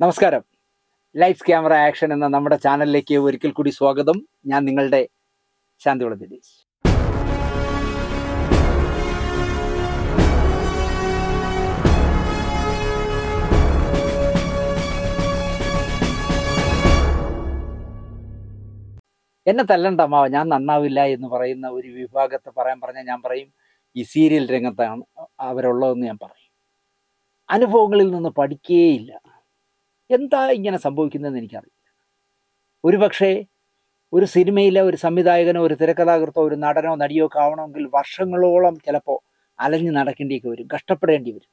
നമസ്കാരം. Life camera action എന്ന നമ്മുടെ ചാനലിലേക്ക് ഒരിക്കൽ കൂടി സ്വാഗതം. ഞാൻ നിങ്ങളുടെ ശാന്തിവിള ദിനേശ്. എന്നെ തല്ലണ്ട അമ്മാവ ഞാൻ നന്നാവില്ല എന്ന് പറയുന്ന ഒരു വിഭാഗത്തെ പറയാൻ പറഞ്ഞാൽ ഞാൻ പറയും. ഈ സീരിയൽ രംഗത്താണ് അവരുള്ളതെന്ന് ഞാൻ പറയും. അനുഭവങ്ങളിൽ നിന്ന് പഠിക്കേയില്ല. എന്താ ഇങ്ങനെ സംഭവിക്കുന്നതെന്ന് എനിക്കറിയില്ല. ഒരു പക്ഷേ ഒരു സിനിമയിലെ ഒരു സംവിധായകനോ ഒരു തിരക്കഥാകൃത്തോ ഒരു നടനോ നടിയോ ഒക്കെ ആവണമെങ്കിൽ വർഷങ്ങളോളം ചിലപ്പോൾ അലഞ്ഞു നടക്കേണ്ടിയൊക്കെ വരും കഷ്ടപ്പെടേണ്ടി വരും.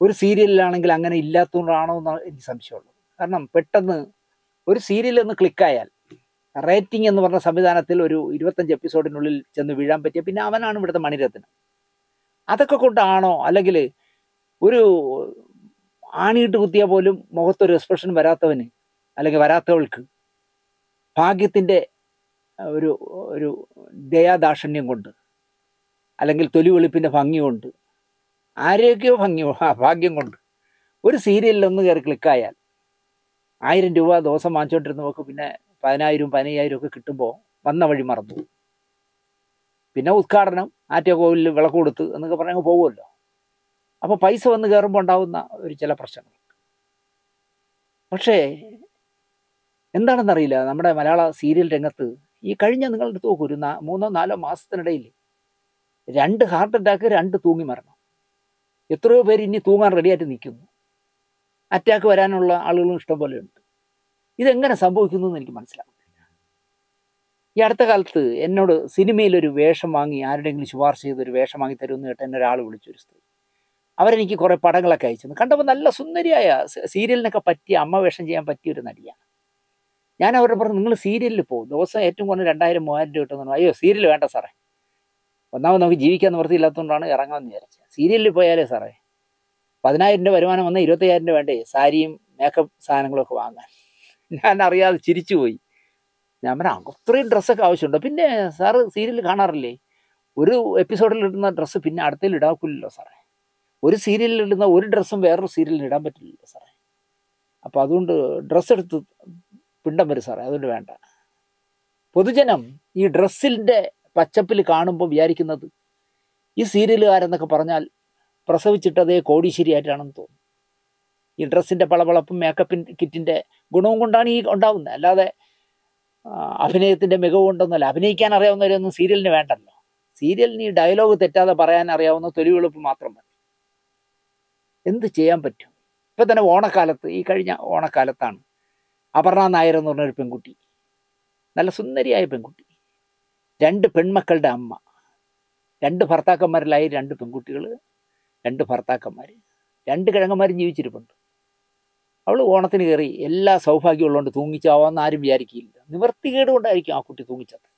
ഒരു സീരിയലിലാണെങ്കിൽ അങ്ങനെ ഇല്ലാത്തതുകൊണ്ടാണോ എന്ന് എനിക്ക് സംശയമുള്ളത്. കാരണം പെട്ടെന്ന് ഒരു സീരിയൽ ഒന്ന് ക്ലിക്കായാൽ റേറ്റിംഗ് എന്ന് പറഞ്ഞ സംവിധാനത്തിൽ ഒരു ഇരുപത്തഞ്ച് എപ്പിസോഡിനുള്ളിൽ ചെന്ന് വീഴാൻ പറ്റിയ പിന്നെ അവനാണ് ഇവിടുത്തെ മണിരത്നം. അതൊക്കെ കൊണ്ടാണോ അല്ലെങ്കിൽ ഒരു ആണിയിട്ട് കുത്തിയാൽ പോലും മുഖത്തൊരു എക്സ്പ്രഷൻ വരാത്തവന് അല്ലെങ്കിൽ വരാത്തവൾക്ക് ഭാഗ്യത്തിന്റെ ഒരു ഒരു ദയാദാക്ഷണ്യം കൊണ്ട് അല്ലെങ്കിൽ തൊലി വെളുപ്പിന്റെ ഭംഗി കൊണ്ട് ആരോഗ്യ ഭംഗി ഭാഗ്യം കൊണ്ട് ഒരു സീരിയലിൽ ഒന്ന് കയറി ക്ലിക്കായാൽ ആയിരം രൂപ ദിവസം വാങ്ങിച്ചുകൊണ്ടിരുന്നവർക്ക് പിന്നെ പതിനായിരവും പതിനയ്യായിരം ഒക്കെ കിട്ടുമ്പോൾ വന്ന വഴി മറന്നു. പിന്നെ ഉദ്ഘാടനം ആറ്റക്കോവിലിൽ വിളക്ക് കൊടുത്ത് എന്നൊക്കെ പറഞ്ഞങ്ങ് പോകുമല്ലോ അപ്പോൾ പൈസ വന്ന് കയറുമ്പോൾ ഉണ്ടാവുന്ന ഒരു ചില പ്രശ്നങ്ങൾ. പക്ഷേ എന്താണെന്നറിയില്ല. നമ്മുടെ മലയാള സീരിയൽ രംഗത്ത് ഈ കഴിഞ്ഞ നിങ്ങൾ എടുത്ത് ഒരു മൂന്നോ നാലോ മാസത്തിനിടയിൽ രണ്ട് ഹാർട്ട് അറ്റാക്ക് രണ്ട് തൂങ്ങി മരണം. എത്രയോ പേര് ഇനി തൂങ്ങാൻ റെഡിയായിട്ട് നിൽക്കുന്നു. അറ്റാക്ക് വരാനുള്ള ആളുകളും ഇഷ്ടംപോലെ ഉണ്ട്. ഇതെങ്ങനെ സംഭവിക്കുന്നു എന്ന് എനിക്ക് മനസ്സിലാകുന്നില്ല ഈ അടുത്ത കാലത്ത് എന്നോട് സിനിമയിലൊരു വേഷം വാങ്ങി ആരുടെയെങ്കിലും ശുപാർശ ചെയ്തൊരു വേഷം വാങ്ങി തരുമെന്ന് കേട്ട് എന്നെ ഒരാൾ വിളിച്ചൊരു സ്ത്രീ. അവരെനിക്ക് കുറേ പടങ്ങളൊക്കെ അയച്ചു കണ്ടപ്പോൾ നല്ല സുന്ദരിയായ സീരിയലിനൊക്കെ പറ്റിയ അമ്മ വേഷം ചെയ്യാൻ പറ്റിയ ഒരു നടിയാണ്. ഞാൻ അവരോട് പറഞ്ഞു നിങ്ങൾ സീരിയലിൽ പോകും ദിവസം ഏറ്റവും കുറഞ്ഞ രണ്ടായിരം മൂവായിരം രൂപ കിട്ടുന്നു അയ്യോ സീരിയൽ വേണ്ട സാറേ. ഒന്നാമത് നമുക്ക് ജീവിക്കാൻ നിവൃത്തിയില്ലാത്തതുകൊണ്ടാണ് ഇറങ്ങാമെന്ന് വിചാരിച്ചത്. സീരിയലിൽ പോയാലേ സാറേ പതിനായിരം രൂപ വരുമാനം വന്നാൽ ഇരുപത്തയ്യായിരം രൂപ വേണ്ടേ? സാരിയും മേക്കപ്പ് സാധനങ്ങളൊക്കെ വാങ്ങാൻ. ഞാൻ അറിയാതെ ചിരിച്ചുപോയി ഞാൻ പറഞ്ഞാൽ അത്രയും ഡ്രസ്സൊക്കെ ആവശ്യമുണ്ടോ? പിന്നെ സാറ് സീരിയൽ കാണാറില്ലേ? ഒരു എപ്പിസോഡിൽ ഇടുന്ന ഡ്രസ്സ് പിന്നെ അടുത്തതിൽ ഇടാക്കില്ലല്ലോ സാറേ. ഒരു സീരിയലിൽ ഇടുന്ന ഒരു ഡ്രസ്സും വേറൊരു സീരിയലിൽ ഇടാൻ പറ്റില്ല സാറേ. അപ്പോൾ അതുകൊണ്ട് ഡ്രസ്സ് എടുത്ത് പിണ്ടം വരും സാറേ അതുകൊണ്ട് വേണ്ട. പൊതുജനം ഈ ഡ്രസ്സിന്റെ പച്ചപ്പിൽ കാണുമ്പോൾ വിചാരിക്കുന്നത് ഈ സീരിയലുകാരെന്നൊക്കെ പറഞ്ഞാൽ പ്രസവിച്ചിട്ടതേ കോടീശ്ശേരിയായിട്ടാണെന്ന് തോന്നുന്നു ഈ ഡ്രസ്സിന്റെ പളപളപ്പും മേക്കപ്പിൻ കിറ്റിന്റെ ഗുണവും കൊണ്ടാണ് ഈ ഉണ്ടാവുന്നത്. അല്ലാതെ അഭിനയത്തിന്റെ മികവ് കൊണ്ടൊന്നുമല്ല. അഭിനയിക്കാൻ അറിയാവുന്നവരൊന്നും സീരിയലിന് വേണ്ടല്ലോ. സീരിയലിന് ഈ ഡയലോഗ് തെറ്റാതെ പറയാൻ അറിയാവുന്ന തൊലിവെളുപ്പ് മാത്രം മതി. എന്ത് ചെയ്യാൻ പറ്റും? ഇപ്പം തന്നെ ഓണക്കാലത്ത് ഈ കഴിഞ്ഞ ഓണക്കാലത്താണ്. അപർണ നായർ എന്ന് പറഞ്ഞൊരു പെൺകുട്ടി. നല്ല സുന്ദരിയായ പെൺകുട്ടി. രണ്ട് പെൺമക്കളുടെ അമ്മ. രണ്ട് ഭർത്താക്കന്മാരിലായി രണ്ട് പെൺകുട്ടികൾ രണ്ട് ഭർത്താക്കന്മാർ രണ്ട് കിഴങ്ങന്മാരും ജീവിച്ചിരിപ്പുണ്ട്. അവൾ ഓണത്തിന് കയറി എല്ലാ സൗഭാഗ്യമുള്ളതുകൊണ്ട് തൂങ്ങിച്ചാവാന്ന് ആരും വിചാരിക്കില്ല. നിവർത്തികേട് കൊണ്ടായിരിക്കും ആ കുട്ടി തൂങ്ങിച്ചത്.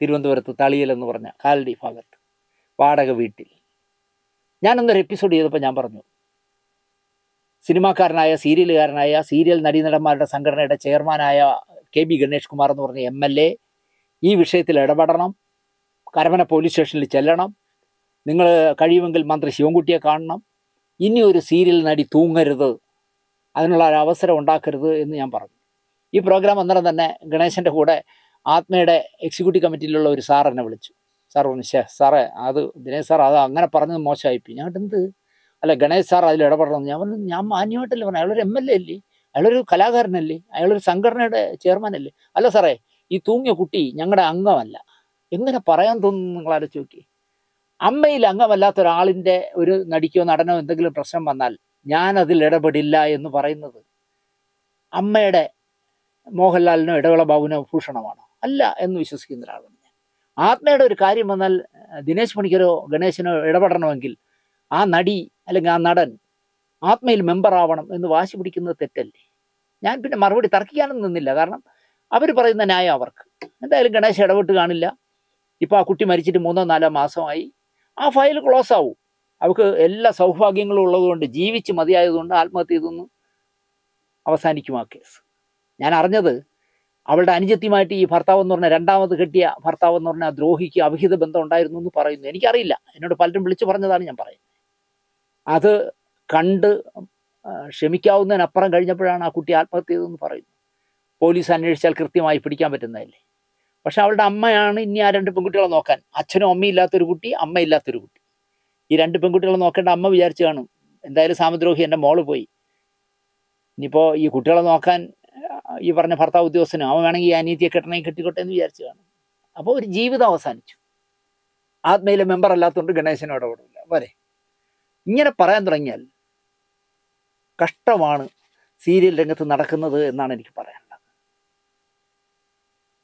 തിരുവനന്തപുരത്ത് തളിയൽ എന്ന് പറഞ്ഞ കാലടി ഭാഗത്ത്. വാടക വീട്ടിൽ. ഞാനൊന്നൊരു എപ്പിസോഡ് ചെയ്തപ്പോൾ ഞാൻ പറഞ്ഞു സിനിമാക്കാരനായ സീരിയലുകാരനായ സീരിയൽ നടീനടന്മാരുടെ സംഘടനയുടെ ചെയർമാനായ കെ ബി ഗണേഷ് കുമാർ എന്ന് പറഞ്ഞ എം എൽ എ ഈ വിഷയത്തിൽ ഇടപെടണം കരമന പോലീസ് സ്റ്റേഷനിൽ ചെല്ലണം നിങ്ങൾ കഴിയുമെങ്കിൽ മന്ത്രി ശിവൻകുട്ടിയെ കാണണം ഇനി ഒരു സീരിയൽ നടി തൂങ്ങരുത് അതിനുള്ള ഒരു അവസരം ഉണ്ടാക്കരുത് എന്ന് ഞാൻ പറഞ്ഞു. ഈ പ്രോഗ്രാം അന്നേരം തന്നെ ഗണേശന്റെ കൂടെ ആത്മയുടെ എക്സിക്യൂട്ടീവ് കമ്മിറ്റിയിലുള്ള ഒരു സാർ എന്നെ വിളിച്ചു. സാർ പറഞ്ഞു ശേ സാറേ അത് ദിനേശ് സാർ അത് അങ്ങനെ പറഞ്ഞത് മോശമായിപ്പോയി ഞാൻ എന്ത് അല്ല ഗണേശ് സാർ അതിൽ ഇടപെടണം ഞാൻ പറഞ്ഞു ഞാൻ മാന്യമായിട്ടല്ലേ പറഞ്ഞു അയാളൊരു എം എൽ എ അല്ലേ? അയാളൊരു കലാകാരനല്ലേ? അയാളൊരു സംഘടനയുടെ ചെയർമാൻ അല്ലേ? സാറേ ഈ തൂങ്ങിയ കുട്ടി ഞങ്ങളുടെ അംഗമല്ല. എങ്ങനെ പറയാൻ തോന്നുന്നു നിങ്ങൾ ആലോചിച്ച് നോക്കി അമ്മയിൽ അംഗമല്ലാത്ത ഒരാളിന്റെ ഒരു നടിക്കോ നടനോ എന്തെങ്കിലും പ്രശ്നം വന്നാൽ ഞാൻ അതിൽ ഇടപെടില്ല എന്ന് പറയുന്നത് അമ്മയുടെ മോഹൻലാലിനോ ഇടവേള ബാബുവിനോ ഭൂഷണമാണോ? അല്ല എന്ന് വിശ്വസിക്കുന്ന ഒരാളാണ് ഞാൻ ആത്മയുടെ ഒരു കാര്യം വന്നാൽ ദിനേശ് പണിക്കരോ ഗണേശനോ ഇടപെടണമെങ്കിൽ ആ നടി അല്ലെങ്കിൽ ആ നടൻ ആത്മയിൽ മെമ്പർ ആവണം എന്ന് വാശി പിടിക്കുന്നത് തെറ്റല്ലേ? ഞാൻ പിന്നെ മറുപടി തർക്കിക്കാനൊന്നും നിന്നില്ല. കാരണം അവർ പറയുന്ന ന്യായം അവർക്ക്. എന്തായാലും ഗണേശ് ഇടപെട്ട് കാണില്ല. ഇപ്പോൾ ആ കുട്ടി മരിച്ചിട്ട് മൂന്നോ നാലോ മാസമായി. ആ ഫയൽ ക്ലോസ് ആവും. അവർക്ക് എല്ലാ സൗഭാഗ്യങ്ങളും ഉള്ളതുകൊണ്ട് ജീവിച്ച് മതിയായതുകൊണ്ട് ആത്മഹത്യ ചെയ്തൊന്ന് അവസാനിക്കും ആ കേസ്? ഞാൻ അറിഞ്ഞത് അവളുടെ അനുജത്യമായിട്ട് ഈ ഭർത്താവ് എന്ന് പറഞ്ഞ രണ്ടാമത് കെട്ടിയ ഭർത്താവ് എന്ന് പറഞ്ഞ ദ്രോഹിക്ക് അവിഹിത ബന്ധം ഉണ്ടായിരുന്നു എന്ന് പറയുന്നു. എനിക്കറിയില്ല. എന്നോട് പലരും വിളിച്ചു പറഞ്ഞതാണ് ഞാൻ പറയുന്നത്. അത് കണ്ട് ക്ഷമിക്കാവുന്നതിനപ്പുറം കഴിഞ്ഞപ്പോഴാണ് ആ കുട്ടി ആത്മഹത്യ ചെയ്തതെന്ന് പറയുന്നു പോലീസ് അന്വേഷിച്ചാൽ കൃത്യമായി പിടിക്കാൻ പറ്റുന്നതല്ലേ? പക്ഷെ അവളുടെ അമ്മയാണ് ഇനി ആ രണ്ട് പെൺകുട്ടികളെ നോക്കാൻ. അച്ഛനും അമ്മയും ഇല്ലാത്തൊരു കുട്ടി അമ്മ ഇല്ലാത്തൊരു കുട്ടി. ഈ രണ്ട് പെൺകുട്ടികളെ നോക്കേണ്ട അമ്മ വിചാരിച്ചു കാണും. എന്തായാലും സാമദ്രോഹി എന്റെ മോൾ പോയി. ഇനിയിപ്പോൾ ഈ കുട്ടികളെ നോക്കാൻ ഈ പറഞ്ഞ ഭർത്താവ് ഉദ്യോഗസ്ഥനും അവൻ വേണമെങ്കിൽ ഈ അനീതിയെ കെട്ടണേ കെട്ടിക്കോട്ടെ എന്ന് വിചാരിച്ചു കാണും അപ്പോൾ ഒരു ജീവിതം അവസാനിച്ചു. ആത്മയിലെ മെമ്പർ അല്ലാത്തതുകൊണ്ട് ഗണേശനോട് ഇടപെടില്ല വരെ. ഇങ്ങനെ പറയാൻ തുടങ്ങിയാൽ കഷ്ടമാണ് സീരിയൽ രംഗത്ത് നടക്കുന്നത് എന്നാണ് എനിക്ക് പറയാനുള്ളത്.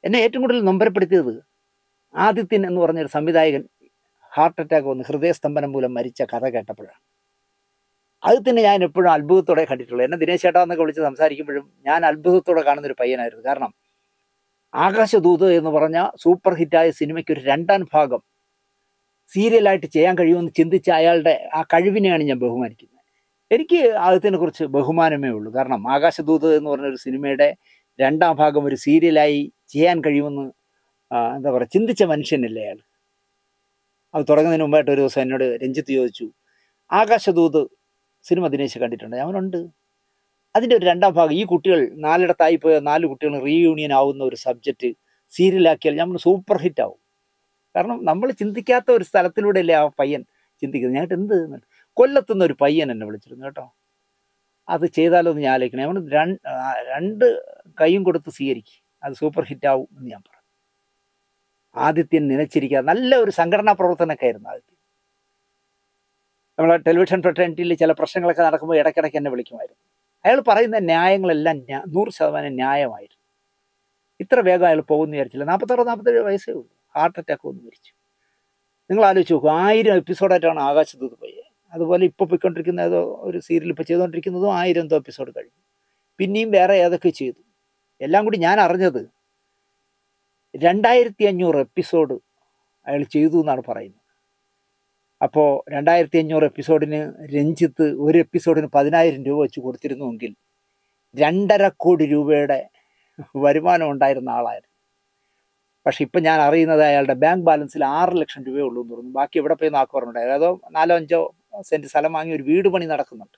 എന്നെ ഏറ്റവും കൂടുതൽ നൊമ്പരപ്പെടുത്തിയത് ആദിത്യൻ എന്ന് പറഞ്ഞൊരു സംവിധായകൻ ഹാർട്ട് അറ്റാക്ക് വന്ന് ഹൃദയസ്തംഭനം മൂലം മരിച്ച കഥ കേട്ടപ്പോഴാണ്. ആദിത്യനെ ഞാൻ എപ്പോഴും അത്ഭുതത്തോടെ കണ്ടിട്ടുള്ളൂ എന്നെ ദിനേശ് ചേട്ടാ എന്നൊക്കെ വിളിച്ച് സംസാരിക്കുമ്പോഴും ഞാൻ അത്ഭുതത്തോടെ കാണുന്ന ഒരു പയ്യനായിരുന്നു. കാരണം ആകാശദൂത് എന്ന് പറഞ്ഞ സൂപ്പർ ഹിറ്റായ സിനിമയ്ക്ക് ഒരു രണ്ടാം ഭാഗം സീരിയലായിട്ട് ചെയ്യാൻ കഴിയുമെന്ന് ചിന്തിച്ച അയാളുടെ ആ കഴിവിനെയാണ് ഞാൻ ബഹുമാനിക്കുന്നത്. എനിക്ക് ആദ്യത്തിനെ കുറിച്ച് ബഹുമാനമേ ഉള്ളൂ. കാരണം ആകാശദൂത് എന്ന് പറഞ്ഞ ഒരു സിനിമയുടെ രണ്ടാം ഭാഗം ഒരു സീരിയലായി ചെയ്യാൻ കഴിയുമെന്ന് എന്താ പറയുക ചിന്തിച്ച മനുഷ്യനല്ലേ അയാൾ. അത് തുടങ്ങുന്നതിന് മുമ്പായിട്ട് ഒരു ദിവസം എന്നോട് രഞ്ജിത്ത് ചോദിച്ചു ആകാശദൂത് സിനിമ ദിനേശ് കണ്ടിട്ടുണ്ട്. അവനുണ്ട്. അതിന്റെ ഒരു രണ്ടാം ഭാഗം ഈ കുട്ടികൾ നാലിടത്തായി പോയ നാല് കുട്ടികൾ റീയൂണിയൻ ആവുന്ന ഒരു സബ്ജക്റ്റ് സീരിയലാക്കിയാൽ നമ്മൾ സൂപ്പർ ഹിറ്റ് ആവും. കാരണം നമ്മൾ ചിന്തിക്കാത്ത ഒരു സ്ഥലത്തിലൂടെയല്ലേ ആ പയ്യൻ ചിന്തിക്കുന്നത്. ഞങ്ങൾക്ക് എന്ത് കൊല്ലത്തുന്ന കൊല്ലത്തുനിന്ന് ഒരു പയ്യൻ എന്നെ വിളിച്ചിരുന്നു കേട്ടോ. അത് ചെയ്താലോ എന്ന് ഞാൻ ആലോചിക്കണേ അവന് രണ്ട് കൈയും കൊടുത്ത് സ്വീകരിക്കും. അത് സൂപ്പർ ഹിറ്റ് ആവും എന്ന് ഞാൻ പറഞ്ഞു ആദിത്യൻ നനച്ചിരിക്കുക നല്ല ഒരു സംഘടനാ പ്രവർത്തനമൊക്കെ ആയിരുന്നു ആദിത്യൻ. നമ്മളെ ടെലിവിഷൻ ഫ്രട്ടേണിറ്റിയിൽ ചില പ്രശ്നങ്ങളൊക്കെ നടക്കുമ്പോൾ ഇടയ്ക്കിടയ്ക്ക് എന്നെ വിളിക്കുമായിരുന്നു. അയാൾ പറയുന്ന ന്യായങ്ങളെല്ലാം ന്യാ- നൂറ് ശതമാനം ന്യായമായിരുന്നു. ഇത്ര വേഗം അയാൾ പോകുമെന്ന് വിചാരിച്ചില്ല. നാൽപ്പത്താറ് നാൽപ്പത്തേഴ് വയസ്സേ ഉള്ളൂ. ഹാർട്ട് അറ്റാക്ക് വന്ന് മരിച്ചു നിങ്ങൾ ആലോചിച്ച് നോക്കൂ ആയിരം എപ്പിസോഡായിട്ടാണ് ആകാശദൂത് പോയത് അതുപോലെ ഇപ്പോൾ പോയിക്കൊണ്ടിരിക്കുന്ന ഏതോ ഒരു സീരിയൽ ഇപ്പോൾ ചെയ്തുകൊണ്ടിരിക്കുന്നതും ആയിരം എന്തോ എപ്പിസോഡ് കഴിഞ്ഞു. പിന്നെയും വേറെ ഏതൊക്കെ ചെയ്തു? എല്ലാം കൂടി ഞാൻ അറിഞ്ഞത് രണ്ടായിരത്തി അഞ്ഞൂറ് എപ്പിസോഡ് അയാൾ ചെയ്തു എന്നാണ് പറയുന്നത്. അപ്പോൾ രണ്ടായിരത്തി അഞ്ഞൂറ് എപ്പിസോഡിന് രഞ്ജിത്ത് ഒരു എപ്പിസോഡിന് പതിനായിരം രൂപ വെച്ച് കൊടുത്തിരുന്നുവെങ്കിൽ രണ്ടര കോടി രൂപയുടെ വരുമാനം ഉണ്ടായിരുന്ന ആളായിരുന്നു. പക്ഷെ ഇപ്പം ഞാൻ അറിയുന്നത് അയാളുടെ ബാങ്ക് ബാലൻസിൽ ആറ് ലക്ഷം രൂപയേ ഉള്ളൂ എന്ന് തോന്നുന്നു. ബാക്കി എവിടെ പോയി പറഞ്ഞു. ഏതോ നാലോ അഞ്ചോ സെന്റ് സ്ഥലം വാങ്ങി ഒരു വീട് പണി നടക്കുന്നുണ്ട്.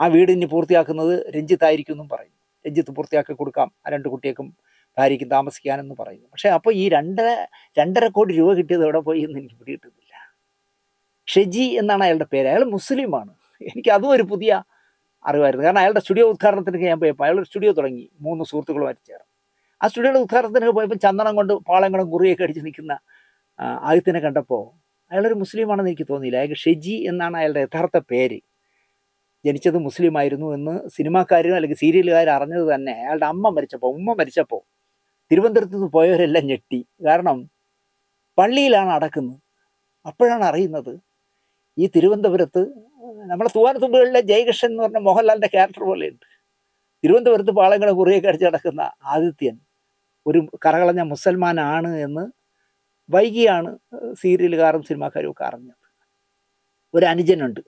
ആ വീട് ഇനി പൂർത്തിയാക്കുന്നത് രഞ്ജിത്തായിരിക്കും എന്നും പറയുന്നു. രഞ്ജിത്ത് പൂർത്തിയാക്കി കൊടുക്കാം. ആ രണ്ട് കുട്ടിയേക്കും ഭാര്യയ്ക്കും താമസിക്കാനെന്ന് പറയുന്നു. പക്ഷേ അപ്പോൾ ഈ രണ്ടര രണ്ടര കോടി രൂപ കിട്ടിയത് എവിടെ പോയി എന്ന് എനിക്ക് പിടികിട്ടുന്നില്ല. ഷെജി എന്നാണ് അയാളുടെ പേര്. അയാൾ മുസ്ലിമാണ്. എനിക്ക് അതും ഒരു പുതിയ അറിവായിരുന്നു. കാരണം അയാളുടെ സ്റ്റുഡിയോ ഉദ്ഘാടനത്തിനൊക്കെ ഞാൻ പോയപ്പോൾ അയാളൊരു സ്റ്റുഡിയോ തുടങ്ങി. മൂന്ന് സുഹൃത്തുക്കളുമായിട്ട് ചേർന്ന്. ആ സ്റ്റുഡിയോയുടെ ഉദ്ഘാടനത്തിനൊക്കെ പോയപ്പോൾ ചന്ദനം കൊണ്ട് പാളങ്ങളും കുറിയൊക്കെ അടിച്ച് നിൽക്കുന്ന ആദ്യത്തിനെ കണ്ടപ്പോൾ അയാളൊരു മുസ്ലിമാണെന്ന് എനിക്ക് തോന്നിയില്ല. അയാൾക്ക് ഷെജി എന്നാണ് അയാളുടെ യഥാർത്ഥ പേര്. ജനിച്ചത് മുസ്ലിമായിരുന്നു എന്ന് സിനിമാക്കാരും അല്ലെങ്കിൽ സീരിയലുകാരും അറിഞ്ഞത് തന്നെ അയാളുടെ അമ്മ മരിച്ചപ്പോൾ ഉമ്മ മരിച്ചപ്പോൾ തിരുവനന്തപുരത്ത് നിന്ന് പോയവരെല്ലാം ഞെട്ടി. കാരണം പള്ളിയിലാണ് അടക്കുന്നത്. അപ്പോഴാണ് അറിയുന്നത് ഈ തിരുവനന്തപുരത്ത് നമ്മളെ തൂവാനത്തുമ്പുകളിലെ ജയകൃഷ്ണൻ എന്ന് പറഞ്ഞ മോഹൻലാലിന്റെ ക്യാരക്ടർ പോലെയുണ്ട്. തിരുവനന്തപുരത്ത് പാളങ്ങളെ കുറിയൊക്കെ അടിച്ച് നടക്കുന്ന ആദിത്യൻ ഒരു കറകളഞ്ഞ മുസൽമാനാണ് എന്ന് വൈകിയാണ് സീരിയലുകാരും സിനിമാക്കാരും ഒക്കെ അറിഞ്ഞത്. ഒരു അനുജനുണ്ട്.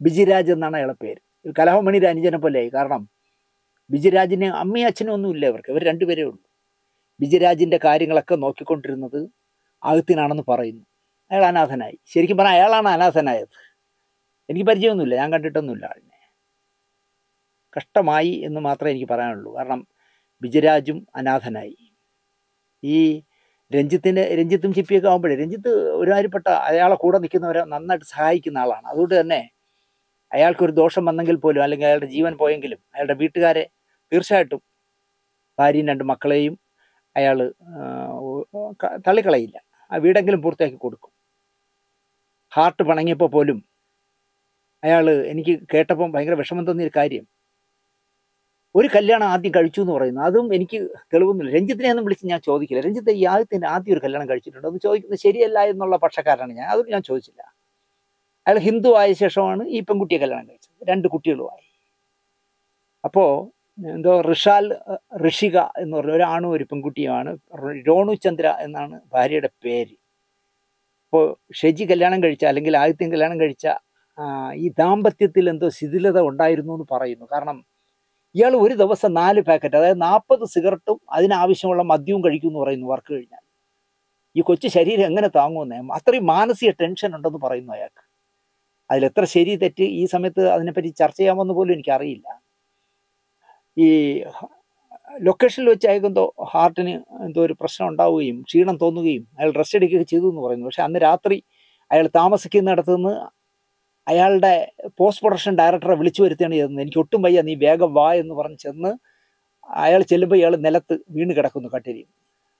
ബിജിരാജ് എന്നാണ് അയാളെ പേര്. കലാഭമണിയുടെ അനുജനെ പോലെയായി. കാരണം ബിജിരാജിന് അമ്മയും അച്ഛനും ഒന്നും ഇല്ല ഇവർക്ക്. ഇവർ രണ്ടുപേരേ ഉള്ളൂ. ബിജിരാജിന്റെ കാര്യങ്ങളൊക്കെ നോക്കിക്കൊണ്ടിരുന്നത് ആദിത്യനാണെന്ന് പറയുന്നു. അയാൾ അനാഥനായി. ശരിക്കും പറഞ്ഞാൽ അയാളാണ് അനാഥനായത്. എനിക്ക് പരിചയമൊന്നുമില്ല. ഞാൻ കണ്ടിട്ടൊന്നുമില്ല ആളിനെ. കഷ്ടമായി എന്ന് മാത്രമേ എനിക്ക് പറയാനുള്ളൂ. കാരണം ബിജരാജും അനാഥനായി. ഈ രഞ്ജിത്തിന്റെ രഞ്ജിത്തും ചിപ്പിയൊക്കെ ആകുമ്പോഴേ രഞ്ജിത്ത് ഒരുമാതിരിപ്പെട്ട അയാളെ കൂടെ നിൽക്കുന്നവരെ നന്നായിട്ട് സഹായിക്കുന്ന ആളാണ്. അതുകൊണ്ട് തന്നെ അയാൾക്കൊരു ദോഷം വന്നെങ്കിൽ പോലും അല്ലെങ്കിൽ അയാളുടെ ജീവൻ പോയെങ്കിലും അയാളുടെ വീട്ടുകാരെ തീർച്ചയായിട്ടും ഭാര്യയും രണ്ട് മക്കളെയും അയാൾ തള്ളിക്കളയില്ല. ആ വീടെങ്കിലും പൂർത്തിയാക്കി കൊടുക്കും. ഹാർട്ട് പണങ്ങിയപ്പോൾ പോലും അയാൾ എനിക്ക് കേട്ടപ്പം ഭയങ്കര വിഷമം തോന്നിയൊരു കാര്യം. ഒരു കല്യാണം ആദ്യം കഴിച്ചു എന്ന് പറയുന്നു. അതും എനിക്ക് തെളിവൊന്നുമില്ല. രഞ്ജിത്തിനെ ഒന്നും വിളിച്ച് ഞാൻ ചോദിക്കില്ല. രഞ്ജിത്ത് ഈ ആദ്യത്തിന്റെ ആദ്യം ഒരു കല്യാണം കഴിച്ചിട്ടുണ്ട് അത് ചോദിക്കുന്നത് ശരിയല്ല എന്നുള്ള പക്ഷക്കാരാണ് ഞാൻ. അതും ഞാൻ ചോദിച്ചില്ല. അയാൾ ഹിന്ദു ആയ ശേഷമാണ് ഈ പെൺകുട്ടിയെ കല്യാണം കഴിച്ചത്. രണ്ട് കുട്ടികളുമായി. അപ്പോൾ എന്തോ ഋഷാൽ ഋഷിക എന്ന് പറഞ്ഞ ഒരാണും ഒരു പെൺകുട്ടിയുമാണ്. രോണു ചന്ദ്ര എന്നാണ് ഭാര്യയുടെ പേര്. അപ്പോൾ ഷെജി കല്യാണം കഴിച്ച അല്ലെങ്കിൽ ആദിത്യം കല്യാണം കഴിച്ച ഈ ദാമ്പത്യത്തിൽ എന്തോ ശിഥിലത ഉണ്ടായിരുന്നു എന്ന് പറയുന്നു. കാരണം ഇയാൾ ഒരു ദിവസം നാല് പാക്കറ്റ് അതായത് നാൽപ്പത് സിഗരറ്റും അതിനാവശ്യമുള്ള മദ്യവും കഴിക്കും എന്ന് പറയുന്നു വർക്ക് കഴിഞ്ഞാൽ. ഈ കൊച്ചു ശരീരം എങ്ങനെ താങ്ങുമെന്നേ അത്രയും മാനസിക ടെൻഷൻ ഉണ്ടെന്ന് പറയുന്നു അയാൾക്ക്. അതിലെത്ര ശരി തെറ്റ് ഈ സമയത്ത് അതിനെപ്പറ്റി ചർച്ച ചെയ്യാമെന്ന് പോലും എനിക്കറിയില്ല. ഈ ലൊക്കേഷനിൽ വെച്ച് അയാൾക്ക് എന്തോ ഹാർട്ടിന് എന്തോ ഒരു പ്രശ്നം ഉണ്ടാവുകയും ക്ഷീണം തോന്നുകയും അയാൾ റെസ്റ്റ് എടുക്കുകയൊക്കെ ചെയ്തു എന്ന് പറയുന്നു. പക്ഷേ അന്ന് രാത്രി അയാൾ താമസിക്കുന്നിടത്തു നിന്ന് അയാളുടെ പോസ്റ്റ് പ്രൊഡക്ഷൻ ഡയറക്ടറെ വിളിച്ചു വരുത്തുകയാണ് ചെയ്തത്. എനിക്ക് ഒട്ടും വയ്യ നീ വേഗം വാ എന്ന് പറഞ്ഞ് ചെന്ന് അയാൾ ചെല്ലുമ്പോൾ ഇയാൾ നിലത്ത് വീണ് കിടക്കുന്നു കട്ടിരിയും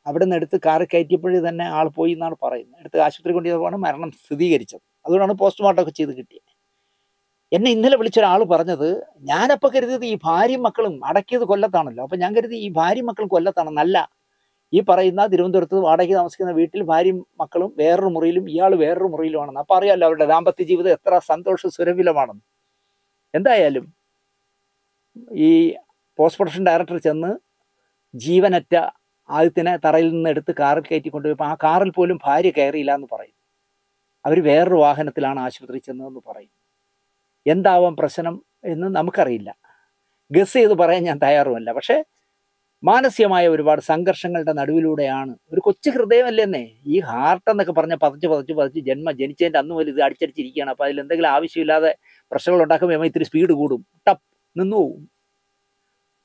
അവിടെ നിന്ന് എടുത്ത് കാറ് കയറ്റിയപ്പോഴേ തന്നെ ആൾ പോയി എന്നാണ് പറയുന്നത്. എടുത്ത് ആശുപത്രി കൊണ്ടുപോയപ്പോഴാണ് മരണം സ്ഥിരീകരിച്ചത്. അതുകൊണ്ടാണ് പോസ്റ്റ്മോർട്ടം ഒക്കെ ചെയ്ത് കിട്ടിയത്. എന്നെ ഇന്നലെ വിളിച്ച ഒരാൾ പറഞ്ഞത് ഞാനപ്പോൾ കരുതിയത് ഈ ഭാര്യയും മക്കളും അടക്കിയത് കൊല്ലത്താണല്ലോ. അപ്പം ഞാൻ കരുതി ഈ ഭാര്യയും മക്കളും കൊല്ലത്താണെന്നല്ല. ഈ പറയുന്ന തിരുവനന്തപുരത്ത് വാടകയ്ക്ക് താമസിക്കുന്ന വീട്ടിൽ ഭാര്യയും മക്കളും വേറൊരു മുറിയിലും ഇയാൾ വേറൊരു മുറിയിലുമാണെന്ന്. അപ്പം അറിയാമല്ലോ അവരുടെ ദാമ്പത്യ ജീവിതം എത്ര സന്തോഷ സുരഭിലമാണെന്ന്. എന്തായാലും ഈ പോസ്റ്റ് പ്രൊഡക്ഷൻ ഡയറക്ടർ ചെന്ന് ജീവനറ്റ ആദ്യത്തിനെ തറയിൽ നിന്ന് എടുത്ത് കാറിൽ കയറ്റി കൊണ്ടുപോയപ്പോൾ ആ കാറിൽ പോലും ഭാര്യ കയറിയില്ല എന്ന് പറയും. അവർ വേറൊരു വാഹനത്തിലാണ് ആശുപത്രി ചെന്നതെന്ന് പറയും. എന്താവാം പ്രശ്നം എന്ന് നമുക്കറിയില്ല. ഗസ് ചെയ്ത് പറയാൻ ഞാൻ തയ്യാറുമല്ല. പക്ഷേ മാനസികമായ ഒരുപാട് സംഘർഷങ്ങളുടെ നടുവിലൂടെയാണ്. ഒരു കൊച്ചു ഹൃദയമല്ലെന്നേ. ഈ ഹാർട്ട് എന്നൊക്കെ പറഞ്ഞ പതച്ച് പതച്ച് പതച്ച് ജന്മ ജനിച്ചതിന്റെ അന്ന് മുതൽ ഇത് അടിച്ചടിച്ചിരിക്കുകയാണ്. അപ്പോൾ അതിൽ എന്തെങ്കിലും ആവശ്യമില്ലാതെ പ്രശ്നങ്ങൾ ഉണ്ടാക്കുമ്പോൾ ഇത്തിരി സ്പീഡ് കൂടും. ടപ്പ് നിന്നു പോവും.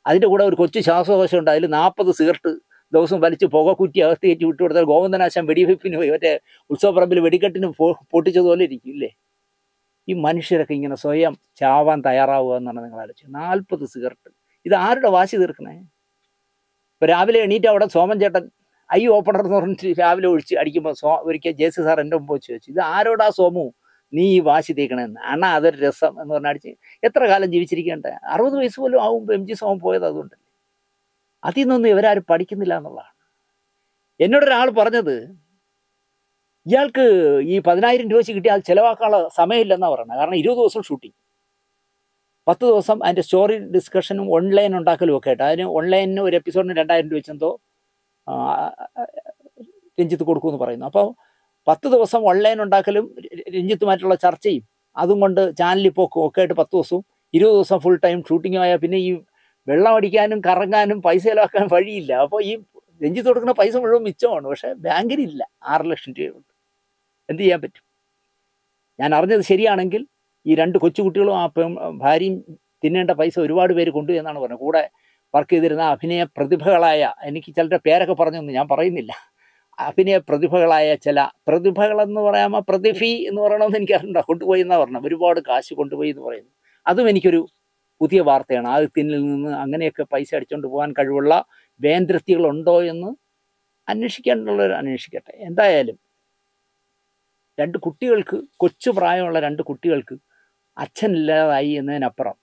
അതിന്റെ കൂടെ ഒരു കൊച്ചു ശ്വാസകോശം ഉണ്ട് അതിൽ നാൽപ്പത് സിഗരറ്റ് ദിവസം വലിച്ച് പുക കുറ്റി അകത്ത് കയറ്റി വിട്ടു കൊടുത്താൽ ഗോവിന്ദനാശം വെടിവെപ്പിന് മറ്റേ ഉത്സവപ്പറമ്പിൽ വെടിക്കെട്ടിന് പൊട്ടിച്ചതുപോലെ ഇരിക്കും ഇല്ലേ? ഈ മനുഷ്യരൊക്കെ ഇങ്ങനെ സ്വയം ചാവാൻ തയ്യാറാവുക എന്നാണ് നിങ്ങൾ ആലോചിച്ചത്. നാൽപ്പത് സിഗരറ്റ്. ഇത് ആരുടെ വാശി തീർക്കണേ? ഇപ്പൊ രാവിലെ എണീറ്റ് അവിടെ സോമൻ ചേട്ടൻ ഐ ഓപ്പണർ എന്ന് പറഞ്ഞിട്ട് രാവിലെ ഒഴിച്ച് അടിക്കുമ്പോൾ സോ ഒരിക്കൽ ജെ സി സാർ എന്റെ മുമ്പ് വെച്ച് വെച്ചു ഇത് ആരോടാ സോമു? നീ ഈ വാശി തീക്കണമെന്ന് അണ അതൊരു രസം എന്ന് പറഞ്ഞാൽ അടിച്ച് എത്ര കാലം ജീവിച്ചിരിക്കണ്ടേ? അറുപത് വയസ്സ് പോലും ആകുമ്പോൾ എം ജി സോമൻ പോയത് അതുകൊണ്ടല്ലേ. അതിൽ നിന്നൊന്നും ഇവരാരും പഠിക്കുന്നില്ല എന്നുള്ളതാണ്. എന്നോടൊരാൾ പറഞ്ഞത് ഇയാൾക്ക് ഈ പതിനായിരം രൂപ വെച്ച് കിട്ടിയാൽ ചിലവാക്കാനുള്ള സമയമില്ലെന്നാണ് പറയുന്നത്. കാരണം ഇരുപത് ദിവസം ഷൂട്ടിങ് പത്ത് ദിവസം അതിന്റെ സ്റ്റോറി ഡിസ്കഷനും ഓൺലൈൻ ഉണ്ടാക്കലും ഒക്കെ ആയിട്ട്. അതിന് ഓൺലൈനിന് ഒരു എപ്പിസോഡിന് രണ്ടായിരം രൂപ വെച്ചെന്തോ രഞ്ജിത്ത് കൊടുക്കുമെന്ന് പറയുന്നു. അപ്പോൾ പത്ത് ദിവസം ഓൺലൈൻ ഉണ്ടാക്കലും രഞ്ജിത്തുമായിട്ടുള്ള ചർച്ചയും അതും കൊണ്ട് ചാനലിൽ പോക്കും ഒക്കെ ആയിട്ട് പത്ത് ദിവസവും ഇരുപത് ദിവസം ഫുൾ ടൈം ഷൂട്ടിങ്ങും ആയാൽ പിന്നെ ഈ വെള്ളം അടിക്കാനും കറങ്ങാനും പൈസ ചിലവാക്കാൻ വഴിയില്ല. അപ്പോൾ ഈ രഞ്ജിത്ത് കൊടുക്കുന്ന പൈസ മുഴുവൻ മിച്ചമാണ്. പക്ഷേ ബാങ്കിലില്ല ആറ് ലക്ഷം രൂപയുണ്ട് എന്ത് ചെയ്യാൻ പറ്റും? ഞാൻ അറിഞ്ഞത് ശരിയാണെങ്കിൽ ഈ രണ്ട് കൊച്ചുകുട്ടികളും ആ ഭാര്യയും തിന്നേണ്ട പൈസ ഒരുപാട് പേര് കൊണ്ടു എന്നാണ് പറഞ്ഞത്. കൂടെ വർക്ക് ചെയ്തിരുന്ന അഭിനയ പ്രതിഭകളായ എനിക്ക് ചിലരുടെ പേരൊക്കെ പറഞ്ഞൊന്നും ഞാൻ പറയുന്നില്ല. അഭിനയ പ്രതിഭകളായ ചില പ്രതിഭകളെന്ന് പറയാമോ? പ്രതിഭി എന്ന് പറയണമെന്ന് എനിക്ക് അറിയണ്ട കൊണ്ടുപോയി എന്നാണ് പറഞ്ഞത്. ഒരുപാട് കാശ് കൊണ്ടുപോയി എന്ന് പറയുന്നു അതും എനിക്കൊരു പുതിയ വാർത്തയാണ്. ആദ്യത്തിനിൽ നിന്ന് അങ്ങനെയൊക്കെ പൈസ അടിച്ചുകൊണ്ട് പോകാൻ കഴിവുള്ള വേന്ദ്രത്തികളുണ്ടോ എന്ന് അന്വേഷിക്കേണ്ടുള്ളവർ അന്വേഷിക്കട്ടെ. എന്തായാലും രണ്ട് കുട്ടികൾക്ക് കൊച്ചു പ്രായമുള്ള രണ്ട് കുട്ടികൾക്ക് അച്ഛനില്ലാതായി എന്നതിനപ്പുറം.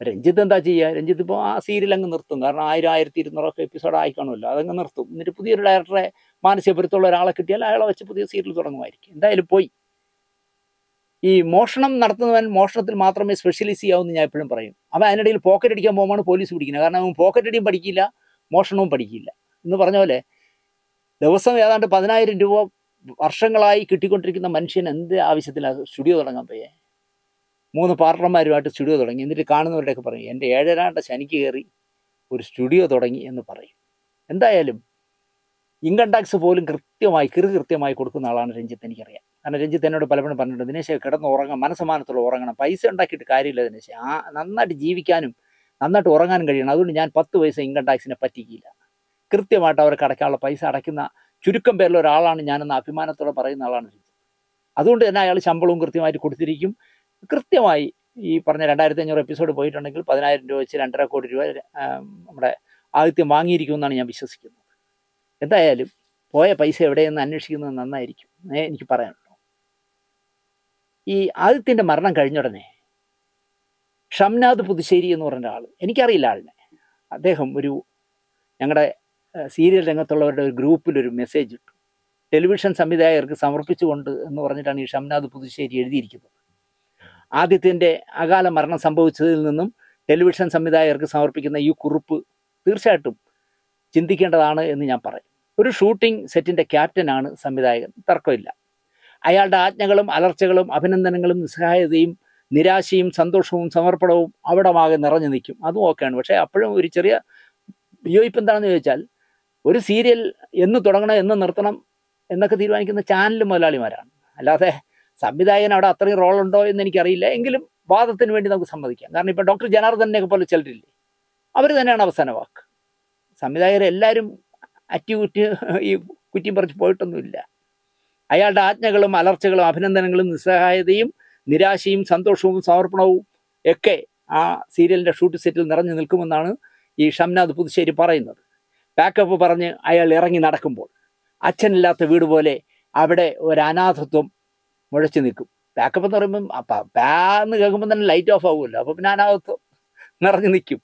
രഞ്ജിത്ത് എന്താ ചെയ്യുക? രഞ്ജിത്ത് ഇപ്പോൾ ആ സീരിയൽ അങ്ങ് നിർത്തും. കാരണം ആയിരം ആയിരത്തി ഇരുന്നൂറൊക്കെ എപ്പിസോഡ് ആയിക്കാണുമല്ലോ. അതങ്ങ് നിർത്തും. എന്നിട്ട് പുതിയൊരു ഡയറക്ടറെ മാനസികപുരത്തുള്ള ഒരാളെ കിട്ടിയാൽ അയാളെ വെച്ച് പുതിയ സീരിയൽ തുടങ്ങുമായിരിക്കും. എന്തായാലും പോയി. ഈ മോഷണം നടത്തുന്നവൻ മോഷണത്തിൽ മാത്രമേ സ്പെഷ്യലൈസ് ചെയ്യാവൂന്ന് ഞാൻ എപ്പോഴും പറയും. അവൻ അതിനിടയിൽ പോക്കറ്റ് അടിക്കാൻ പോകുമ്പോൾ പോലീസ് പിടിക്കുന്നത്. കാരണം അവൻ പോക്കറ്റ് അടിയും പഠിക്കില്ല മോഷണവും പഠിക്കില്ല. എന്ന് പറഞ്ഞ പോലെ ദിവസം ഏതാണ്ട് പതിനായിരം രൂപ വർഷങ്ങളായി കിട്ടിക്കൊണ്ടിരിക്കുന്ന മനുഷ്യൻ എന്ത് ആവശ്യത്തിലാണ് സ്റ്റുഡിയോ തുടങ്ങാൻ പോയേ. മൂന്ന് പാർട്ണർമാരുമായിട്ട് സ്റ്റുഡിയോ തുടങ്ങി. എന്നിട്ട് കാണുന്നവരുടെയൊക്കെ പറയും എന്റെ ഏഴരാണ്ട ശനിക്ക് കയറി ഒരു സ്റ്റുഡിയോ തുടങ്ങി എന്ന് പറയും. എന്തായാലും ഇൻകം ടാക്സ് പോലും കൃത്യമായി കിറു കൃത്യമായി കൊടുക്കുന്ന ആളാണ് രഞ്ജിത്ത് എനിക്കറിയാം. കാരണം രഞ്ജിത്ത് എന്നോട് പലപ്പോഴും പറഞ്ഞിട്ടുണ്ട് ദിനേശ് കിടന്ന് ഉറങ്ങാം മനസ്സമാനത്തോളം ഉറങ്ങണം. പൈസ ഉണ്ടാക്കിയിട്ട് കാര്യമില്ല ദിനേശ്. ആ നന്നായിട്ട് ജീവിക്കാനും നന്നായിട്ട് ഉറങ്ങാനും കഴിയണം. അതുകൊണ്ട് ഞാൻ പത്ത് പൈസ ഇൻകം ടാക്സിനെ പറ്റിക്കില്ല. കൃത്യമായിട്ട് അവർക്ക് അടയ്ക്കാനുള്ള പൈസ അടയ്ക്കുന്ന ചുരുക്കം പേരിൽ ഒരാളാണ് ഞാനെന്ന് അഭിമാനത്തോടെ പറയുന്ന ആളാണ് അതുകൊണ്ട് തന്നെ അയാൾ ശമ്പളവും കൃത്യമായിട്ട് കൊടുത്തിരിക്കും. കൃത്യമായി ഈ പറഞ്ഞ രണ്ടായിരത്തി അഞ്ഞൂറ് എപ്പിസോഡ് പോയിട്ടുണ്ടെങ്കിൽ പതിനായിരം രൂപ വെച്ച് രണ്ടര കോടി രൂപ നമ്മുടെ ആദിത്യം വാങ്ങിയിരിക്കുമെന്നാണ് ഞാൻ വിശ്വസിക്കുന്നത്. എന്തായാലും പോയ പൈസ എവിടെയെന്ന് അന്വേഷിക്കുന്നത് നന്നായിരിക്കും. എനിക്ക് പറയാനുള്ളൂ ഈ ആദിത്യന്റെ മരണം കഴിഞ്ഞ ഉടനെ ഷംനാഥ് പുതുശ്ശേരി എന്ന് പറഞ്ഞ ആൾ എനിക്കറിയില്ല ആളിനെ. അദ്ദേഹം ഒരു ഞങ്ങളുടെ സീരിയൽ രംഗത്തുള്ളവരുടെ ഒരു ഗ്രൂപ്പിൽ ഒരു മെസ്സേജ് ഇട്ടു. ടെലിവിഷൻ സംവിധായകർക്ക് സമർപ്പിച്ചുകൊണ്ട് എന്ന് പറഞ്ഞിട്ടാണ് ഈ ഷംനാഥ് പുതുശ്ശേരി എഴുതിയിരിക്കുന്നത്. ആദ്യത്തിന്റെ അകാല മരണം സംഭവിച്ചതിൽ നിന്നും ടെലിവിഷൻ സംവിധായകർക്ക് സമർപ്പിക്കുന്ന ഈ കുറിപ്പ് തീർച്ചയായിട്ടും ചിന്തിക്കേണ്ടതാണ് എന്ന് ഞാൻ പറയും. ഒരു ഷൂട്ടിംഗ് സെറ്റിന്റെ ക്യാപ്റ്റനാണ് സംവിധായകൻ. തർക്കമില്ല. അയാളുടെ ആജ്ഞകളും അലർച്ചകളും അഭിനന്ദനങ്ങളും നിസ്സഹായതയും നിരാശയും സന്തോഷവും സമർപ്പണവും അവിടമാകെ നിറഞ്ഞു നിൽക്കും. അതും ഓക്കെയാണ്. പക്ഷേ അപ്പോഴും ഒരു ചെറിയ വിയോയിപ്പ് എന്താണെന്ന് ചോദിച്ചാൽ ഒരു സീരിയൽ എന്ന് തുടങ്ങണം എന്ന് നിർത്തണം എന്നൊക്കെ തീരുമാനിക്കുന്ന ചാനൽ മുതലാളിമാരാണ്. അല്ലാതെ സംവിധായകൻ അവിടെ അത്രയും റോളുണ്ടോ എന്ന് എനിക്കറിയില്ല. എങ്കിലും വാദത്തിന് വേണ്ടി നമുക്ക് സമ്മതിക്കാം. കാരണം ഇപ്പം ഡോക്ടർ ജനാർദ്ദനെ പോലെ ചിലരില്ലേ? അവർ തന്നെയാണ് അവസാന വാക്ക്. സംവിധായകരെല്ലാവരും അറ്റി കുറ്റി ഈ കുറ്റിയും പറിച്ച് പോയിട്ടൊന്നുമില്ല. അയാളുടെ ആജ്ഞകളും അലർച്ചകളും അഭിനന്ദനങ്ങളും നിസ്സഹായതയും നിരാശയും സന്തോഷവും സമർപ്പണവും ഒക്കെ ആ സീരിയലിന്റെ ഷൂട്ട് സെറ്റിൽ നിറഞ്ഞു നിൽക്കുമെന്നാണ് ഈ ഷംനാഥ് പുതുശ്ശേരി പറയുന്നത്. പാക്കപ്പ് പറഞ്ഞ് അയാൾ ഇറങ്ങി നടക്കുമ്പോൾ. അച്ഛനില്ലാത്ത വീട് പോലെ അവിടെ ഒരു അനാഥത്വം മുഴച്ചു നിൽക്കും. ബാക്കപ്പ് എന്ന് പറയുമ്പം അപ്പം പാന്ന് കേൾക്കുമ്പോൾ തന്നെ ലൈറ്റ് ഓഫ് ആവുമല്ലോ. അപ്പോൾ പിന്നെ അനാഥത്വം നിറഞ്ഞു നിൽക്കും.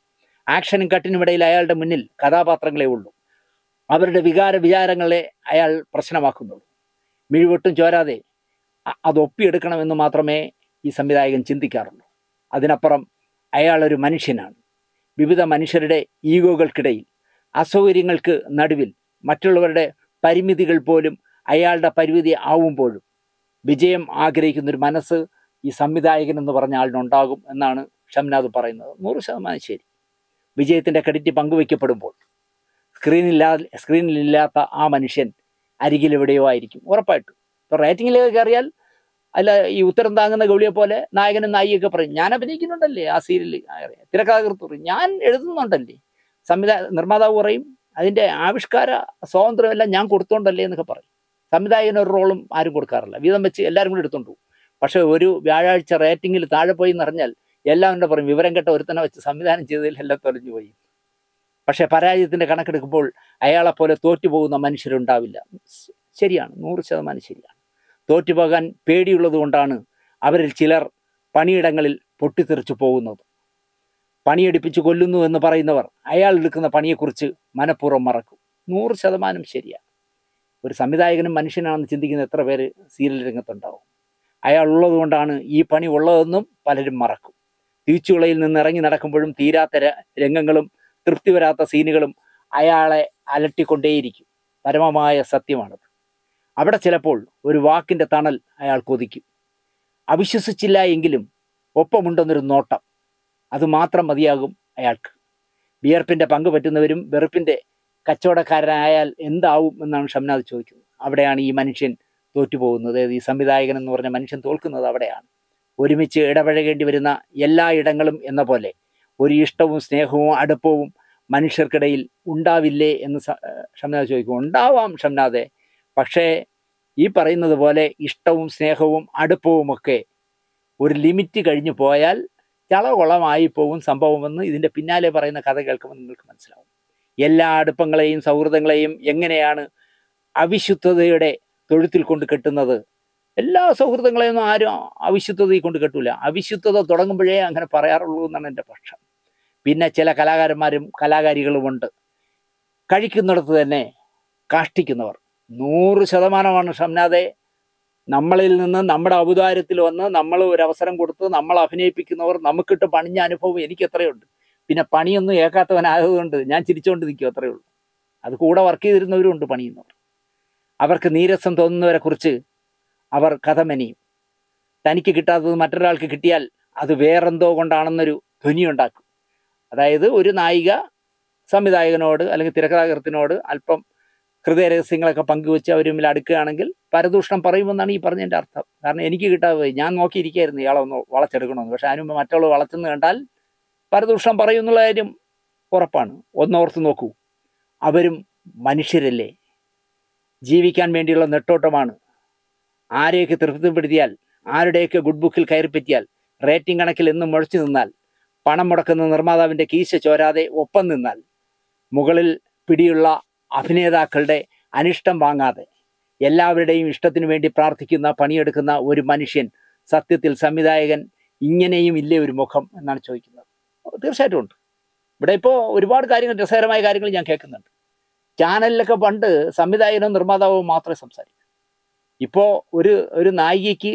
ആക്ഷനും കട്ടിനും ഇടയിൽ അയാളുടെ മുന്നിൽ കഥാപാത്രങ്ങളെ ഉള്ളൂ. അവരുടെ വികാര വിചാരങ്ങളെ അയാൾ പ്രശ്നമാക്കുന്നുള്ളൂ. മിഴിവൊട്ടും ചോരാതെ അത് ഒപ്പിയെടുക്കണമെന്ന് മാത്രമേ ഈ സംവിധായകൻ ചിന്തിക്കാറുള്ളൂ. അതിനപ്പുറം അയാളൊരു മനുഷ്യനാണ്. വിവിധ മനുഷ്യരുടെ ഈഗോകൾക്കിടയിൽ അസൗകര്യങ്ങൾക്ക് നടുവിൽ മറ്റുള്ളവരുടെ പരിമിതികൾ പോലും അയാളുടെ പരിമിതി ആവുമ്പോഴും വിജയം ആഗ്രഹിക്കുന്നൊരു മനസ്സ് ഈ സംവിധായകൻ എന്ന് പറഞ്ഞ ആളിനുണ്ടാകും എന്നാണ് ഷംനാഥ് പറയുന്നത്. നൂറ് ശതമാനം ശരി. വിജയത്തിന്റെ ക്രെഡിറ്റ് പങ്കുവയ്ക്കപ്പെടുമ്പോൾ സ്ക്രീനില്ലാ സ്ക്രീനിലില്ലാത്ത ആ മനുഷ്യൻ അരികിൽ എവിടെയോ ആയിരിക്കും. ഉറപ്പായിട്ടും. ഇപ്പോൾ റേറ്റിങ്ങിലേക്ക് കയറിയാൽ അല്ല ഈ ഉത്തരം താങ്ങുന്ന ഗൗളിയെ പോലെ നായകനും നായികയൊക്കെ പറയും. ഞാൻ അഭിനയിക്കുന്നുണ്ടല്ലേ ആ സീരിയലിൽ തിരക്കഥാകൃത്ത് പറയും. ഞാൻ എഴുതുന്നുണ്ടല്ലേ? സംവിധായ നിർമ്മാതാവ് പറയും അതിന്റെ ആവിഷ്കാര സ്വാതന്ത്ര്യമെല്ലാം ഞാൻ കൊടുത്തോണ്ടല്ലേ എന്നൊക്കെ പറയും. സംവിധായകന് ഒരു റോളും ആരും കൊടുക്കാറില്ല. വീതം വെച്ച് എല്ലാവരും കൂടി എടുത്തോണ്ട് പോകും. പക്ഷേ ഒരു വ്യാഴാഴ്ച റേറ്റിങ്ങിൽ താഴെ പോയി എന്ന് അറിഞ്ഞാൽ എന്നെ പറയും വിവരം കെട്ട ഒരുത്തനെ വെച്ച് സംവിധാനം ചെയ്തതിൽ എല്ലാം തൊലഞ്ഞു പോയി. പക്ഷേ പരാജയത്തിന്റെ കണക്കെടുക്കുമ്പോൾ അയാളെപ്പോലെ തോറ്റുപോകുന്ന മനുഷ്യരുണ്ടാവില്ല. ശരിയാണ് നൂറ് ശതമാനം ശരിയാണ്. തോറ്റുപോകാൻ പേടിയുള്ളത് കൊണ്ടാണ് അവരിൽ ചിലർ പണിയിടങ്ങളിൽ പൊട്ടിത്തെറിച്ചു പോകുന്നത്. പണിയെടുപ്പിച്ച് കൊല്ലുന്നു എന്ന് പറയുന്നവർ അയാൾ എടുക്കുന്ന പണിയെക്കുറിച്ച് മനഃപൂർവം മറക്കും. നൂറ് ശതമാനം ശരിയാണ് ഒരു സംവിധായകനും മനുഷ്യനാണെന്ന് ചിന്തിക്കുന്ന എത്ര പേര് സീരിയൽ രംഗത്തുണ്ടാവും. അയാൾ ഉള്ളതുകൊണ്ടാണ് ഈ പണി ഉള്ളതെന്നും പലരും മറക്കും. തീച്ചുളയിൽ നിന്ന് ഇറങ്ങി നടക്കുമ്പോഴും തീരാത്ത രംഗങ്ങളും തൃപ്തി വരാത്ത സീനുകളും അയാളെ അലട്ടിക്കൊണ്ടേയിരിക്കും. പരമമായ സത്യമാണത്. അവിടെ ചിലപ്പോൾ ഒരു വാക്കിന്റെ തണൽ അയാൾ കൊതിക്കും അവിശ്വസിച്ചില്ല എങ്കിലും ഒപ്പമുണ്ടെന്നൊരു നോട്ടം അത് മാത്രം മതിയാകും അയാൾക്ക്. വിയർപ്പിന്റെ പങ്ക് പറ്റുന്നവരും വെറുപ്പിന്റെ കച്ചവടക്കാരനായാൽ എന്താവും എന്നാണ് ഷംനാഥ് ചോദിക്കുന്നത്. അവിടെയാണ് ഈ മനുഷ്യൻ തോറ്റുപോകുന്നത്. ഈ സംവിധായകൻ എന്ന് പറഞ്ഞ മനുഷ്യൻ തോൽക്കുന്നത് അവിടെയാണ്. ഒരുമിച്ച് ഇടപഴകേണ്ടി വരുന്ന എല്ലാ ഇടങ്ങളും എന്ന പോലെ ഒരു ഇഷ്ടവും സ്നേഹവും അടുപ്പവും മനുഷ്യർക്കിടയിൽ ഉണ്ടാവില്ലേ എന്ന് ഷംനാഥ് ചോദിക്കും. ഉണ്ടാവാം ഷംനാഥെ പക്ഷേ ഈ പറയുന്നത് പോലെ ഇഷ്ടവും സ്നേഹവും അടുപ്പവുമൊക്കെ ഒരു ലിമിറ്റ് കഴിഞ്ഞു പോയാൽ ചളകൊളമായി പോകും സംഭവമെന്ന് ഇതിന്റെ പിന്നാലെ പറയുന്ന കഥ കേൾക്കുമ്പോൾ നിങ്ങൾക്ക് മനസ്സിലാവും. എല്ലാ അടുപ്പങ്ങളെയും സൗഹൃദങ്ങളെയും എങ്ങനെയാണ് അവിശുദ്ധതയുടെ തൊഴുത്തിൽ കൊണ്ട് കെട്ടുന്നത്? എല്ലാ സൗഹൃദങ്ങളെയൊന്നും ആരും അവിശുദ്ധതയിൽ കൊണ്ട് കെട്ടൂല. അവിശുദ്ധത തുടങ്ങുമ്പോഴേ അങ്ങനെ പറയാറുള്ളൂ എന്നാണ് എന്റെ പക്ഷം. പിന്നെ ചില കലാകാരന്മാരും കലാകാരികളുമുണ്ട് കഴിക്കുന്നിടത്ത് തന്നെ കാഷ്ടിക്കുന്നവർ. നൂറ് ശതമാനമാണ് ഷംനാഥെ നമ്മളിൽ നിന്ന് നമ്മുടെ അവതാരത്തിൽ വന്ന് നമ്മൾ ഒരു അവസരം കൊടുത്ത് നമ്മൾ അഭിനയിപ്പിക്കുന്നവർ നമുക്കിട്ട് പണിഞ്ഞ അനുഭവം എനിക്ക് എത്രയുണ്ട് പിന്നെ പണിയൊന്നും ഏക്കാത്തവനായതുകൊണ്ട് ഞാൻ ചിരിച്ചുകൊണ്ട് നിൽക്കും അത്രയേ ഉള്ളൂ. അത് കൂടെ വർക്ക് ചെയ്തിരുന്നവരും ഉണ്ട് പണിയുന്നവർ. അവർക്ക് നീരസം തോന്നുന്നവരെ കുറിച്ച് അവർ കഥ മെനിയും. തനിക്ക് കിട്ടാത്തത് മറ്റൊരാൾക്ക് കിട്ടിയാൽ അത് വേറെന്തോ കൊണ്ടാണെന്നൊരു ധ്വനി ഉണ്ടാക്കും അതായത് ഒരു നായിക സംവിധായകനോട് അല്ലെങ്കിൽ തിരക്കഥാകൃത്തിനോട് അല്പം ഹൃദയരഹസ്യങ്ങളൊക്കെ പങ്കുവെച്ച് അവർ തമ്മിൽ അടുക്കുകയാണെങ്കിൽ പരദൂഷണം പറയുമെന്നാണ് ഈ പറഞ്ഞതിന്റെ അർത്ഥം. കാരണം എനിക്ക് കിട്ടാതെ പോയി. ഞാൻ നോക്കിയിരിക്കായിരുന്നു ഇയാളെ ഒന്ന് വളച്ചെടുക്കണമെന്ന്. പക്ഷേ അതിനുമ്പ് മറ്റുള്ള വളച്ചെന്ന് കണ്ടാൽ പരദൂഷണം പറയും എന്നുള്ള കാര്യം ഉറപ്പാണ്. ഒന്നോർത്ത് നോക്കൂ. അവരും മനുഷ്യരല്ലേ. ജീവിക്കാൻ വേണ്ടിയുള്ള നെട്ടോട്ടമാണ്. ആരെയൊക്കെ തൃപ്തിപ്പെടുത്തിയാൽ ആരുടെയൊക്കെ ഗുഡ് ബുക്കിൽ കയറിപ്പറ്റിയാൽ റേറ്റിംഗ് കണക്കിൽ എന്നും മുഴച്ചു നിന്നാൽ പണം മുടക്കുന്ന നിർമ്മാതാവിന്റെ കീശ ചോരാതെ ഒപ്പം നിന്നാൽ മുകളിൽ പിടിയുള്ള അഭിനേതാക്കളുടെ അനിഷ്ടം വാങ്ങാതെ എല്ലാവരുടെയും ഇഷ്ടത്തിനു വേണ്ടി പ്രാർത്ഥിക്കുന്ന പണിയെടുക്കുന്ന ഒരു മനുഷ്യൻ സത്യത്തിൽ സംവിധായകൻ ഇങ്ങനെയും ഇല്ലേ ഒരു മുഖം എന്നാണ് ചോദിക്കുന്നത്. തീർച്ചയായിട്ടും ഉണ്ട്. ഇവിടെ ഇപ്പോൾ ഒരുപാട് കാര്യങ്ങൾ രസകരമായ കാര്യങ്ങൾ ഞാൻ കേൾക്കുന്നുണ്ട്. ചാനലിലൊക്കെ പണ്ട് സംവിധായകനോ നിർമ്മാതാവോ മാത്രമേ സംസാരിക്കൂ. ഇപ്പോൾ ഒരു ഒരു നായികയ്ക്ക്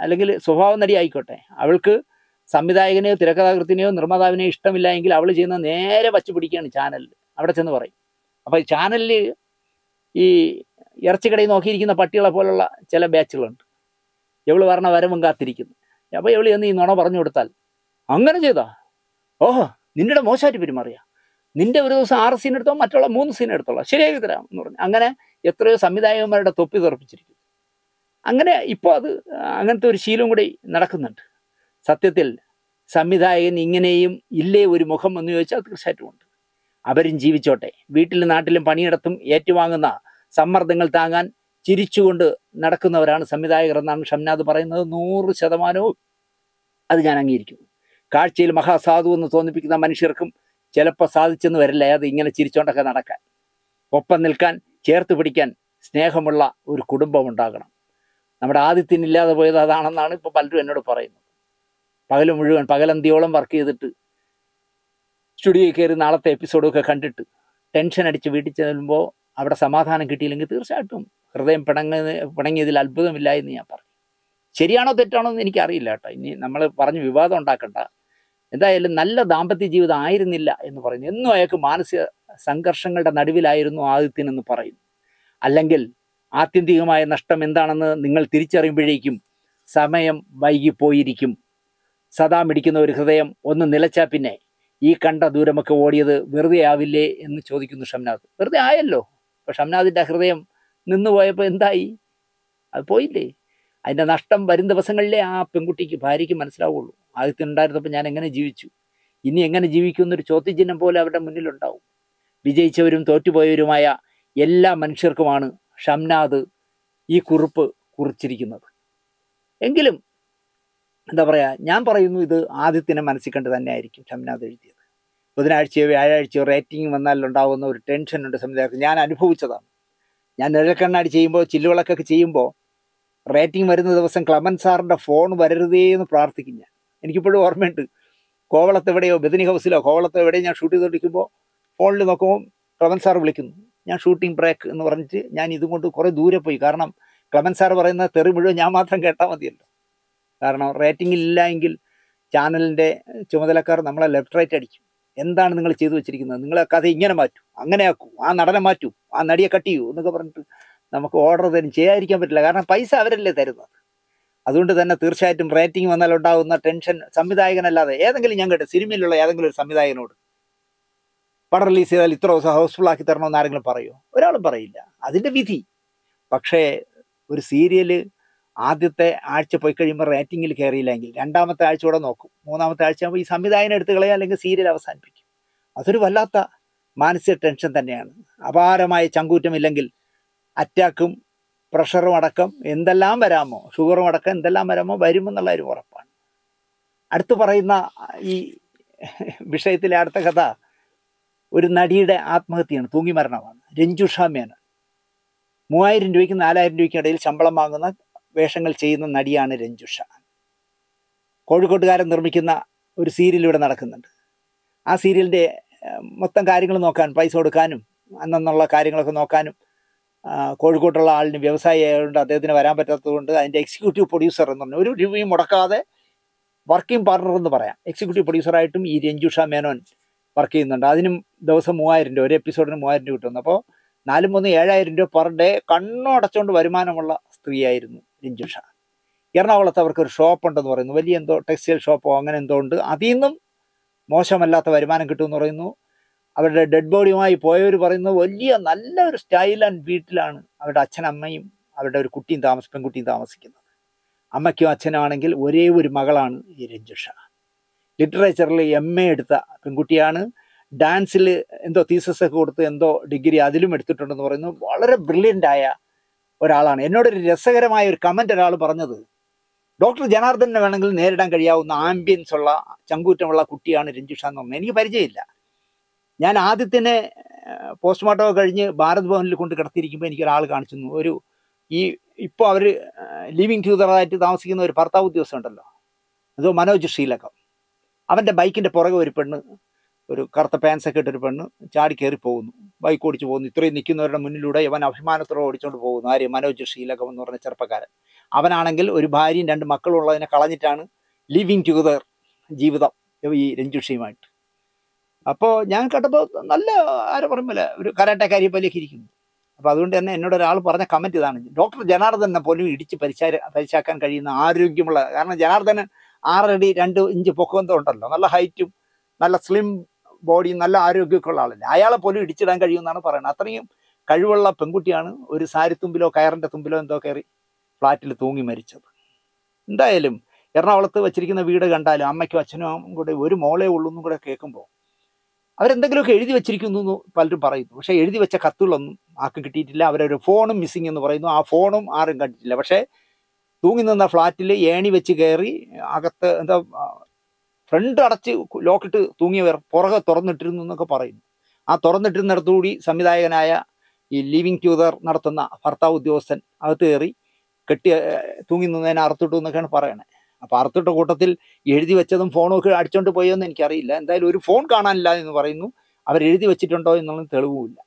അല്ലെങ്കിൽ സ്വഭാവ നടി ആയിക്കോട്ടെ അവൾക്ക് സംവിധായകനെയോ തിരക്കഥാകൃത്തിനെയോ നിർമ്മാതാവിനെയോ ഇഷ്ടമില്ല എങ്കിൽ അവൾ ചെയ്യുന്ന നേരെ വച്ചു പിടിക്കുകയാണ് ചാനലിൽ അവിടെ ചെന്ന് പറയും. അപ്പോൾ ചാനലിൽ ഈ ഇറച്ചിക്കടയിൽ നോക്കിയിരിക്കുന്ന പട്ടികളെ പോലുള്ള ചില ബാച്ചുകളുണ്ട്. എവൾ പറഞ്ഞ വരവും കാത്തിരിക്കുന്നു. അപ്പോൾ എവൾ എന്ന് ഈ നുണ പറഞ്ഞു കൊടുത്താൽ അങ്ങനെ ചെയ്താ? ഓഹോ നിന്റെ മോശമായിട്ട് പെരുമാറിയ? നിന്റെ ഒരു ദിവസം ആറ് സീൻ എടുത്തോ മറ്റുള്ള മൂന്ന് സീൻ എടുത്തോളാം. ശരിയാക്കി തരാം എന്ന് പറഞ്ഞു. അങ്ങനെ എത്രയോ സംവിധായകന്മാരുടെ തൊപ്പി തെറപ്പിച്ചിരിക്കും അങ്ങനെ ഇപ്പോൾ അത് അങ്ങനത്തെ ഒരു ശീലവും കൂടി നടക്കുന്നുണ്ട്. സത്യത്തിൽ സംവിധായകൻ ഇങ്ങനെയും ഇല്ലേ ഒരു മുഖം എന്ന് ചോദിച്ചാൽ തീർച്ചയായിട്ടും ഉണ്ട്. അവരും ജീവിച്ചോട്ടെ. വീട്ടിലും നാട്ടിലും പണിയിടത്തും ഏറ്റുവാങ്ങുന്ന സമ്മർദ്ദങ്ങൾ താങ്ങാൻ ചിരിച്ചുകൊണ്ട് നടക്കുന്നവരാണ് സംവിധായകർ എന്നാണ് ഷംനാഥ് പറയുന്നത്. നൂറ് ശതമാനവും അത് ഞാൻ അംഗീകരിക്കുന്നു. കാഴ്ചയിൽ മഹാസാധു എന്ന് തോന്നിപ്പിക്കുന്ന മനുഷ്യർക്കും ചിലപ്പോൾ സാധിച്ചെന്ന് വരില്ല. അത് ഇങ്ങനെ ചിരിച്ചോണ്ടൊക്കെ നടക്കാൻ. ഒപ്പം നിൽക്കാൻ ചേർത്ത് പിടിക്കാൻ സ്നേഹമുള്ള ഒരു കുടുംബം ഉണ്ടാകണം. നമ്മുടെ ആദ്യത്തിനില്ലാതെ പോയത് അതാണെന്നാണ് ഇപ്പോൾ പലരും എന്നോട് പറയുന്നത്. പകൽ മുഴുവൻ പകലന്തിയോളം വർക്ക് ചെയ്തിട്ട് സ്റ്റുഡിയോയിൽ കയറി നാളത്തെ എപ്പിസോഡൊക്കെ കണ്ടിട്ട് ടെൻഷൻ അടിച്ച് വീട്ടിൽ ചെല്ലുമ്പോൾ അവിടെ സമാധാനം കിട്ടിയില്ലെങ്കിൽ തീർച്ചയായിട്ടും ഹൃദയം പിണങ്ങ പിണങ്ങിയതിൽ അത്ഭുതമില്ല എന്ന് ഞാൻ പറഞ്ഞു. ശരിയാണോ തെറ്റാണോ എന്ന് എനിക്കറിയില്ല കേട്ടോ. ഇനി നമ്മൾ പറഞ്ഞ് വിവാദം ഉണ്ടാക്കണ്ട. എന്തായാലും നല്ല ദാമ്പത്യ ജീവിതം ആയിരുന്നില്ല എന്ന് പറയുന്നു. എന്നും അയാൾക്ക് മാനസിക സംഘർഷങ്ങളുടെ നടുവിലായിരുന്നു ആദിത്യനെന്ന് പറയുന്നു. അല്ലെങ്കിൽ ആത്യന്തികമായ നഷ്ടം എന്താണെന്ന് നിങ്ങൾ തിരിച്ചറിയുമ്പോഴേക്കും സമയം വൈകിപ്പോയിരിക്കും. സദാ മിടിക്കുന്ന ഒരു ഹൃദയം ഒന്ന് നിലച്ചാൽ പിന്നെ ഈ കണ്ട ദൂരമൊക്കെ ഓടിയത് വെറുതെ ആവില്ലേ എന്ന് ചോദിക്കുന്നു ഷംനാഥ് വെറുതെ ആയല്ലോ. അപ്പൊ ഷംനാഥിന്റെ ഹൃദയം നിന്നുപോയപ്പോൾ എന്തായി? അത് പോയില്ലേ? അതിന്റെ നഷ്ടം വരും ദിവസങ്ങളിലേ ആ പെൺകുട്ടിക്ക് ഭാര്യയ്ക്ക് മനസ്സിലാവുള്ളൂ. ആദ്യത്തിനുണ്ടായിരുന്നപ്പോൾ ഞാൻ എങ്ങനെ ജീവിച്ചു? ഇനി എങ്ങനെ ജീവിക്കും എന്നൊരു ചോദ്യചിഹ്നം പോലെ അവരുടെ മുന്നിലുണ്ടാവും. വിജയിച്ചവരും തോറ്റുപോയവരുമായ എല്ലാ മനുഷ്യർക്കുമാണ് ഷംനാഥ് ഈ കുറിപ്പ് കുറിച്ചിരിക്കുന്നത്. എങ്കിലും എന്താ പറയുക ഞാൻ പറയുന്നു ഇത് ആദ്യത്തിനെ മനസ്സിൽ കണ്ട് തന്നെ ആയിരിക്കും ഷംനാഥ് എഴുതിയത്. ബുധനാഴ്ചയോ വ്യാഴാഴ്ചയോ റേറ്റിംഗ് വന്നാൽ ഉണ്ടാകുന്ന ഒരു ടെൻഷൻ ഉണ്ട് സംവിധായകർക്ക്. ഞാൻ അനുഭവിച്ചതാണ്. ഞാൻ നിഴൽക്കണ്ണാടി ചെയ്യുമ്പോൾ ചില്ലുവിളക്കൊക്കെ ചെയ്യുമ്പോൾ റേറ്റിംഗ് വരുന്ന ദിവസം ക്ലമൻ സാറിന്റെ ഫോൺ വരരുതേ എന്ന് പ്രാർത്ഥിക്കും ഞാൻ. എനിക്കിപ്പോഴും ഓർമ്മയുണ്ട്. കോവളത്ത് എവിടെയോ ബദിനി ഹൗസിലോ കോവളത്ത് എവിടെയോ ഞാൻ ഷൂട്ട് ചെയ്തുകൊണ്ടിരിക്കുമ്പോൾ ഫോണിൽ നോക്കുമ്പോൾ ക്ലമൻ സാർ വിളിക്കുന്നു. ഞാൻ ഷൂട്ടിംഗ് ബ്രേക്ക് എന്ന് പറഞ്ഞിട്ട് ഞാൻ ഇതും കൊണ്ട് കുറേ ദൂരെ പോയി. കാരണം ക്ലമൻ സാർ പറയുന്ന തെറി മുഴുവൻ ഞാൻ മാത്രം കേട്ടാൽ മതിയല്ലോ. കാരണം റേറ്റിംഗ് ഇല്ല എങ്കിൽ ചാനലിന്റെ ചുമതലക്കാർ നമ്മളെ ലെഫ്റ്റ് റൈറ്റ് അടിക്കും. എന്താണ് നിങ്ങൾ ചെയ്തു വെച്ചിരിക്കുന്നത്? നിങ്ങളെ കഥ ഇങ്ങനെ മാറ്റൂ അങ്ങനെ ആക്കൂ ആ നടനെ മാറ്റൂ ആ നടിയെ കട്ട് ചെയ്യൂ എന്നൊക്കെ പറഞ്ഞിട്ട് നമുക്ക് ഓർഡർ തരും. ചെയ്യാതിരിക്കാൻ പറ്റില്ല. കാരണം പൈസ അവരല്ലേ തരുന്നത്. അതുകൊണ്ട് തന്നെ തീർച്ചയായിട്ടും റേറ്റിംഗ് വന്നാൽ ഉണ്ടാകുന്ന ടെൻഷൻ സംവിധായകനല്ലാതെ ഏതെങ്കിലും ഞാൻ കേട്ടെ സിനിമയിലുള്ള ഏതെങ്കിലും ഒരു സംവിധായകനോട് പടം റിലീസ് ചെയ്താൽ ഇത്ര ദിവസം ഹൗസ്ഫുൾ ആക്കി തരണമെന്ന് ആരെങ്കിലും പറയുമോ ഒരാളും പറയില്ല. അതിന്റെ വിധി. പക്ഷേ ഒരു സീരിയൽ ആദ്യത്തെ ആഴ്ച പോയി കഴിയുമ്പോൾ റേറ്റിംഗിൽ കയറിയില്ലെങ്കിൽ രണ്ടാമത്തെ ആഴ്ച കൂടെ നോക്കും. മൂന്നാമത്തെ ആഴ്ച ആകുമ്പോൾ ഈ സംവിധായകനെ എടുത്ത് കളയുക അല്ലെങ്കിൽ സീരിയൽ അവസാനിപ്പിക്കും. അതൊരു വല്ലാത്ത മാനസിക ടെൻഷൻ തന്നെയാണ്. അപാരമായ ചങ്കൂറ്റമില്ലെങ്കിൽ അറ്റാക്കും പ്രഷറും അടക്കം എന്തെല്ലാം വരാമോ ഷുഗറും അടക്കം എന്തെല്ലാം വരാമോ വരുമെന്നുള്ള ഒരു ഉറപ്പാണ്. അടുത്ത് പറയുന്ന ഈ വിഷയത്തിലെ അടുത്ത കഥ ഒരു നടിയുടെ ആത്മഹത്യയാണ് തൂങ്ങി മരണമാണ് രഞ്ജുഷ മേനൻ മൂവായിരം രൂപയ്ക്ക് നാലായിരം രൂപയ്ക്ക് ഇടയിൽ ശമ്പളം വാങ്ങുന്ന വേഷങ്ങൾ ചെയ്യുന്ന നടിയാണ് രഞ്ജുഷ. കോഴിക്കോട്ടുകാരൻ നിർമ്മിക്കുന്ന ഒരു സീരിയൽ ഇവിടെ നടക്കുന്നുണ്ട്. ആ സീരിയലിന്റെ മൊത്തം കാര്യങ്ങൾ നോക്കാൻ പൈസ കൊടുക്കാനും അന്നെന്നുള്ള കാര്യങ്ങളൊക്കെ നോക്കാനും കോഴിക്കോട്ടുള്ള ആളിന് വ്യവസായി ആയതുകൊണ്ട് അദ്ദേഹത്തിന് വരാൻ പറ്റാത്തതുകൊണ്ട് അതിന്റെ എക്സിക്യൂട്ടീവ് പ്രൊഡ്യൂസർ എന്ന് പറഞ്ഞു ഒരു രൂപയും മുടക്കാതെ വർക്കിംഗ് പാർട്ണർ എന്ന് പറയാം. എക്സിക്യൂട്ടീവ് പ്രൊഡ്യൂസറായിട്ടും ഈ രഞ്ജുഷ മേനോൻ വർക്ക് ചെയ്യുന്നുണ്ട്. അതിനും ദിവസം മൂവായിരം രൂപ ഒരു എപ്പിസോഡിന് മൂവായിരം രൂപ കിട്ടുന്നു അപ്പോൾ നാലും മൂന്ന് ഏഴായിരം രൂപ പെർ ഡേ കണ്ണടച്ചുകൊണ്ട് വരുമാനമുള്ള സ്ത്രീയായിരുന്നു. രഞ്ജുഷ എറണാകുളത്ത് അവർക്ക് ഒരു ഷോപ്പ് ഉണ്ടെന്ന് പറയുന്നു. വലിയ എന്തോ ടെക്സ്റ്റൈൽ ഷോപ്പോ അങ്ങനെ എന്തോ ഉണ്ട്. അതിൽ നിന്നും മോശമല്ലാത്ത വരുമാനം കിട്ടുമെന്ന് പറയുന്നു. അവരുടെ ഡെഡ് ബോഡിയുമായി പോയവർ പറയുന്നു വലിയ നല്ല ഒരു സ്റ്റൈൽ ആൻഡ് വീട്ടിലാണ് അവരുടെ അച്ഛനമ്മയും അവരുടെ ഒരു കുട്ടിയും താമസ പെൺകുട്ടിയും താമസിക്കുന്നത്. അമ്മയ്ക്കും അച്ഛനാണെങ്കിൽ ഒരേ ഒരു മകളാണ് ഈ രഞ്ജുഷ ലിറ്ററേച്ചറിൽ എം എ എടുത്ത പെൺകുട്ടിയാണ്. ഡാൻസിൽ എന്തോ തീസസ് ഒക്കെ കൊടുത്ത് എന്തോ ഡിഗ്രി അതിലും എടുത്തിട്ടുണ്ടെന്ന് പറയുന്നു. വളരെ ബ്രില്യന്റ് ആയ ഒരാളാണ്. എന്നോടൊരു രസകരമായ ഒരു കമന്റ് ഒരാൾ പറഞ്ഞത്. ഡോക്ടർ ജനാർദ്ദനെ വേണമെങ്കിൽ നേരിടാൻ കഴിയാവുന്ന ആംബിയൻസ് ഉള്ള ചങ്കൂറ്റമുള്ള കുട്ടിയാണ് രഞ്ജുഷ എന്ന് പറഞ്ഞത്. എനിക്ക് പരിചയമില്ല. ഞാൻ ആദ്യത്തിനെ പോസ്റ്റ്മോർട്ടം കഴിഞ്ഞ് ഭാരത് ഭവനിൽ കൊണ്ട് കിടത്തിയിരിക്കുമ്പോൾ എനിക്ക് ഒരാൾ കാണിച്ചു തന്നു. ഒരു ഈ ഇപ്പോൾ അവർ ലിവിങ് ട്യൂതറായിട്ട് താമസിക്കുന്ന ഒരു ഭർത്താവ് ഉദ്യോഗസ്ഥ ഉണ്ടല്ലോ. അതോ മനോജ് ശ്രീലക്കം. അവന്റെ ബൈക്കിന്റെ പുറകെ ഒരു പെണ്ണ് ഒരു കറുത്ത പാൻസ് ഒക്കെ ഇട്ടൊരു പെണ്ണ് ചാടി കയറി പോകുന്നു. ബൈക്ക് ഓടിച്ചു പോകുന്നു. ഇത്രയും നിൽക്കുന്നവരുടെ മുന്നിലൂടെ ഇവൻ അഭിമാനത്തോടെ ഓടിച്ചുകൊണ്ട് പോകുന്നു. ആര് മനോജ് ഷീലകം എന്ന് പറഞ്ഞ ചെറുപ്പക്കാരൻ. അവനാണെങ്കിൽ ഒരു ഭാര്യയും രണ്ട് മക്കളും ഉള്ളതിനെ കളഞ്ഞിട്ടാണ് ലിവിങ് ടുഗദർ ജീവിതം ഈ രഞ്ജുഷിയുമായിട്ട്. അപ്പോൾ ഞാൻ കേട്ടപ്പോൾ നല്ല ആരും പറയുമ്പോൾ ഒരു കരാട്ടക്കാരിയെ പോലെയൊക്കെ ഇരിക്കുന്നു. അപ്പോൾ അതുകൊണ്ട് തന്നെ എന്നോട് ഒരാൾ പറഞ്ഞ കമന്റ് ഇതാണ്. ഡോക്ടർ ജനാർദ്ദനെ പോലും ഇടിച്ച് പരിശാ പരിശാക്കാൻ കഴിയുന്ന ആരോഗ്യമുള്ള കാരണം ജനാർദ്ദന് ആറടി രണ്ട് ഇഞ്ച് പൊക്കന്തം ഉണ്ടല്ലോ. നല്ല ഹൈറ്റും നല്ല സ്ലിം ബോഡിയും നല്ല ആരോഗ്യമൊക്കെയുള്ള ആളല്ലേ? അയാളെ പോലും ഇടിച്ചിടാൻ കഴിയുമെന്നാണ് പറയുന്നത്. അത്രയും കഴിവുള്ള പെൺകുട്ടിയാണ് ഒരു സാരി തുമ്പിലോ കയറിന്റെ തുമ്പിലോ എന്തോ കയറി ഫ്ലാറ്റിൽ തൂങ്ങി മരിച്ചത്. എന്തായാലും എറണാകുളത്ത് വെച്ചിരിക്കുന്ന വീട് കണ്ടാലും അമ്മയ്ക്കും അച്ഛനും കൂടെ ഒരു മോളേ ഉള്ളൂ എന്നും കൂടെ കേൾക്കുമ്പോൾ അവരെന്തെങ്കിലുമൊക്കെ എഴുതി വെച്ചിരിക്കുന്നു എന്ന് പലരും പറയുന്നു. പക്ഷേ എഴുതി വെച്ച കത്തുകളൊന്നും ആർക്കും കിട്ടിയിട്ടില്ല. അവരൊരു ഫോണും മിസ്സിങ് എന്ന് പറയുന്നു. ആ ഫോണും ആരും കണ്ടിട്ടില്ല. പക്ഷേ തൂങ്ങി നിന്ന ഫ്ലാറ്റിൽ ഏണി വെച്ച് കയറി അകത്ത് എന്താ ഫ്രണ്ട് അടച്ച് ലോക്കിട്ട് തൂങ്ങിയവർ പുറകെ തുറന്നിട്ടിരുന്നു എന്നൊക്കെ പറയുന്നു. ആ തുറന്നിട്ടിരുന്നിടത്തുകൂടി സംവിധായകനായ ഈ ലിവിങ് ട്യൂതർ നടത്തുന്ന ഭർത്താവ് ഉദ്യോഗസ്ഥൻ അകത്ത് കയറി കെട്ടി തൂങ്ങി നിന്നതിനെ അറുത്തിട്ടു എന്നൊക്കെയാണ് പറയണേ. അപ്പോൾ അറുത്തിട്ട കൂട്ടത്തിൽ എഴുതി വെച്ചതും ഫോണൊക്കെ അടിച്ചോണ്ട് പോയോന്ന് എനിക്കറിയില്ല. എന്തായാലും ഒരു ഫോൺ കാണാനില്ല എന്ന് പറയുന്നു. അവർ എഴുതി വെച്ചിട്ടുണ്ടോ എന്നുള്ള തെളിവുമില്ല.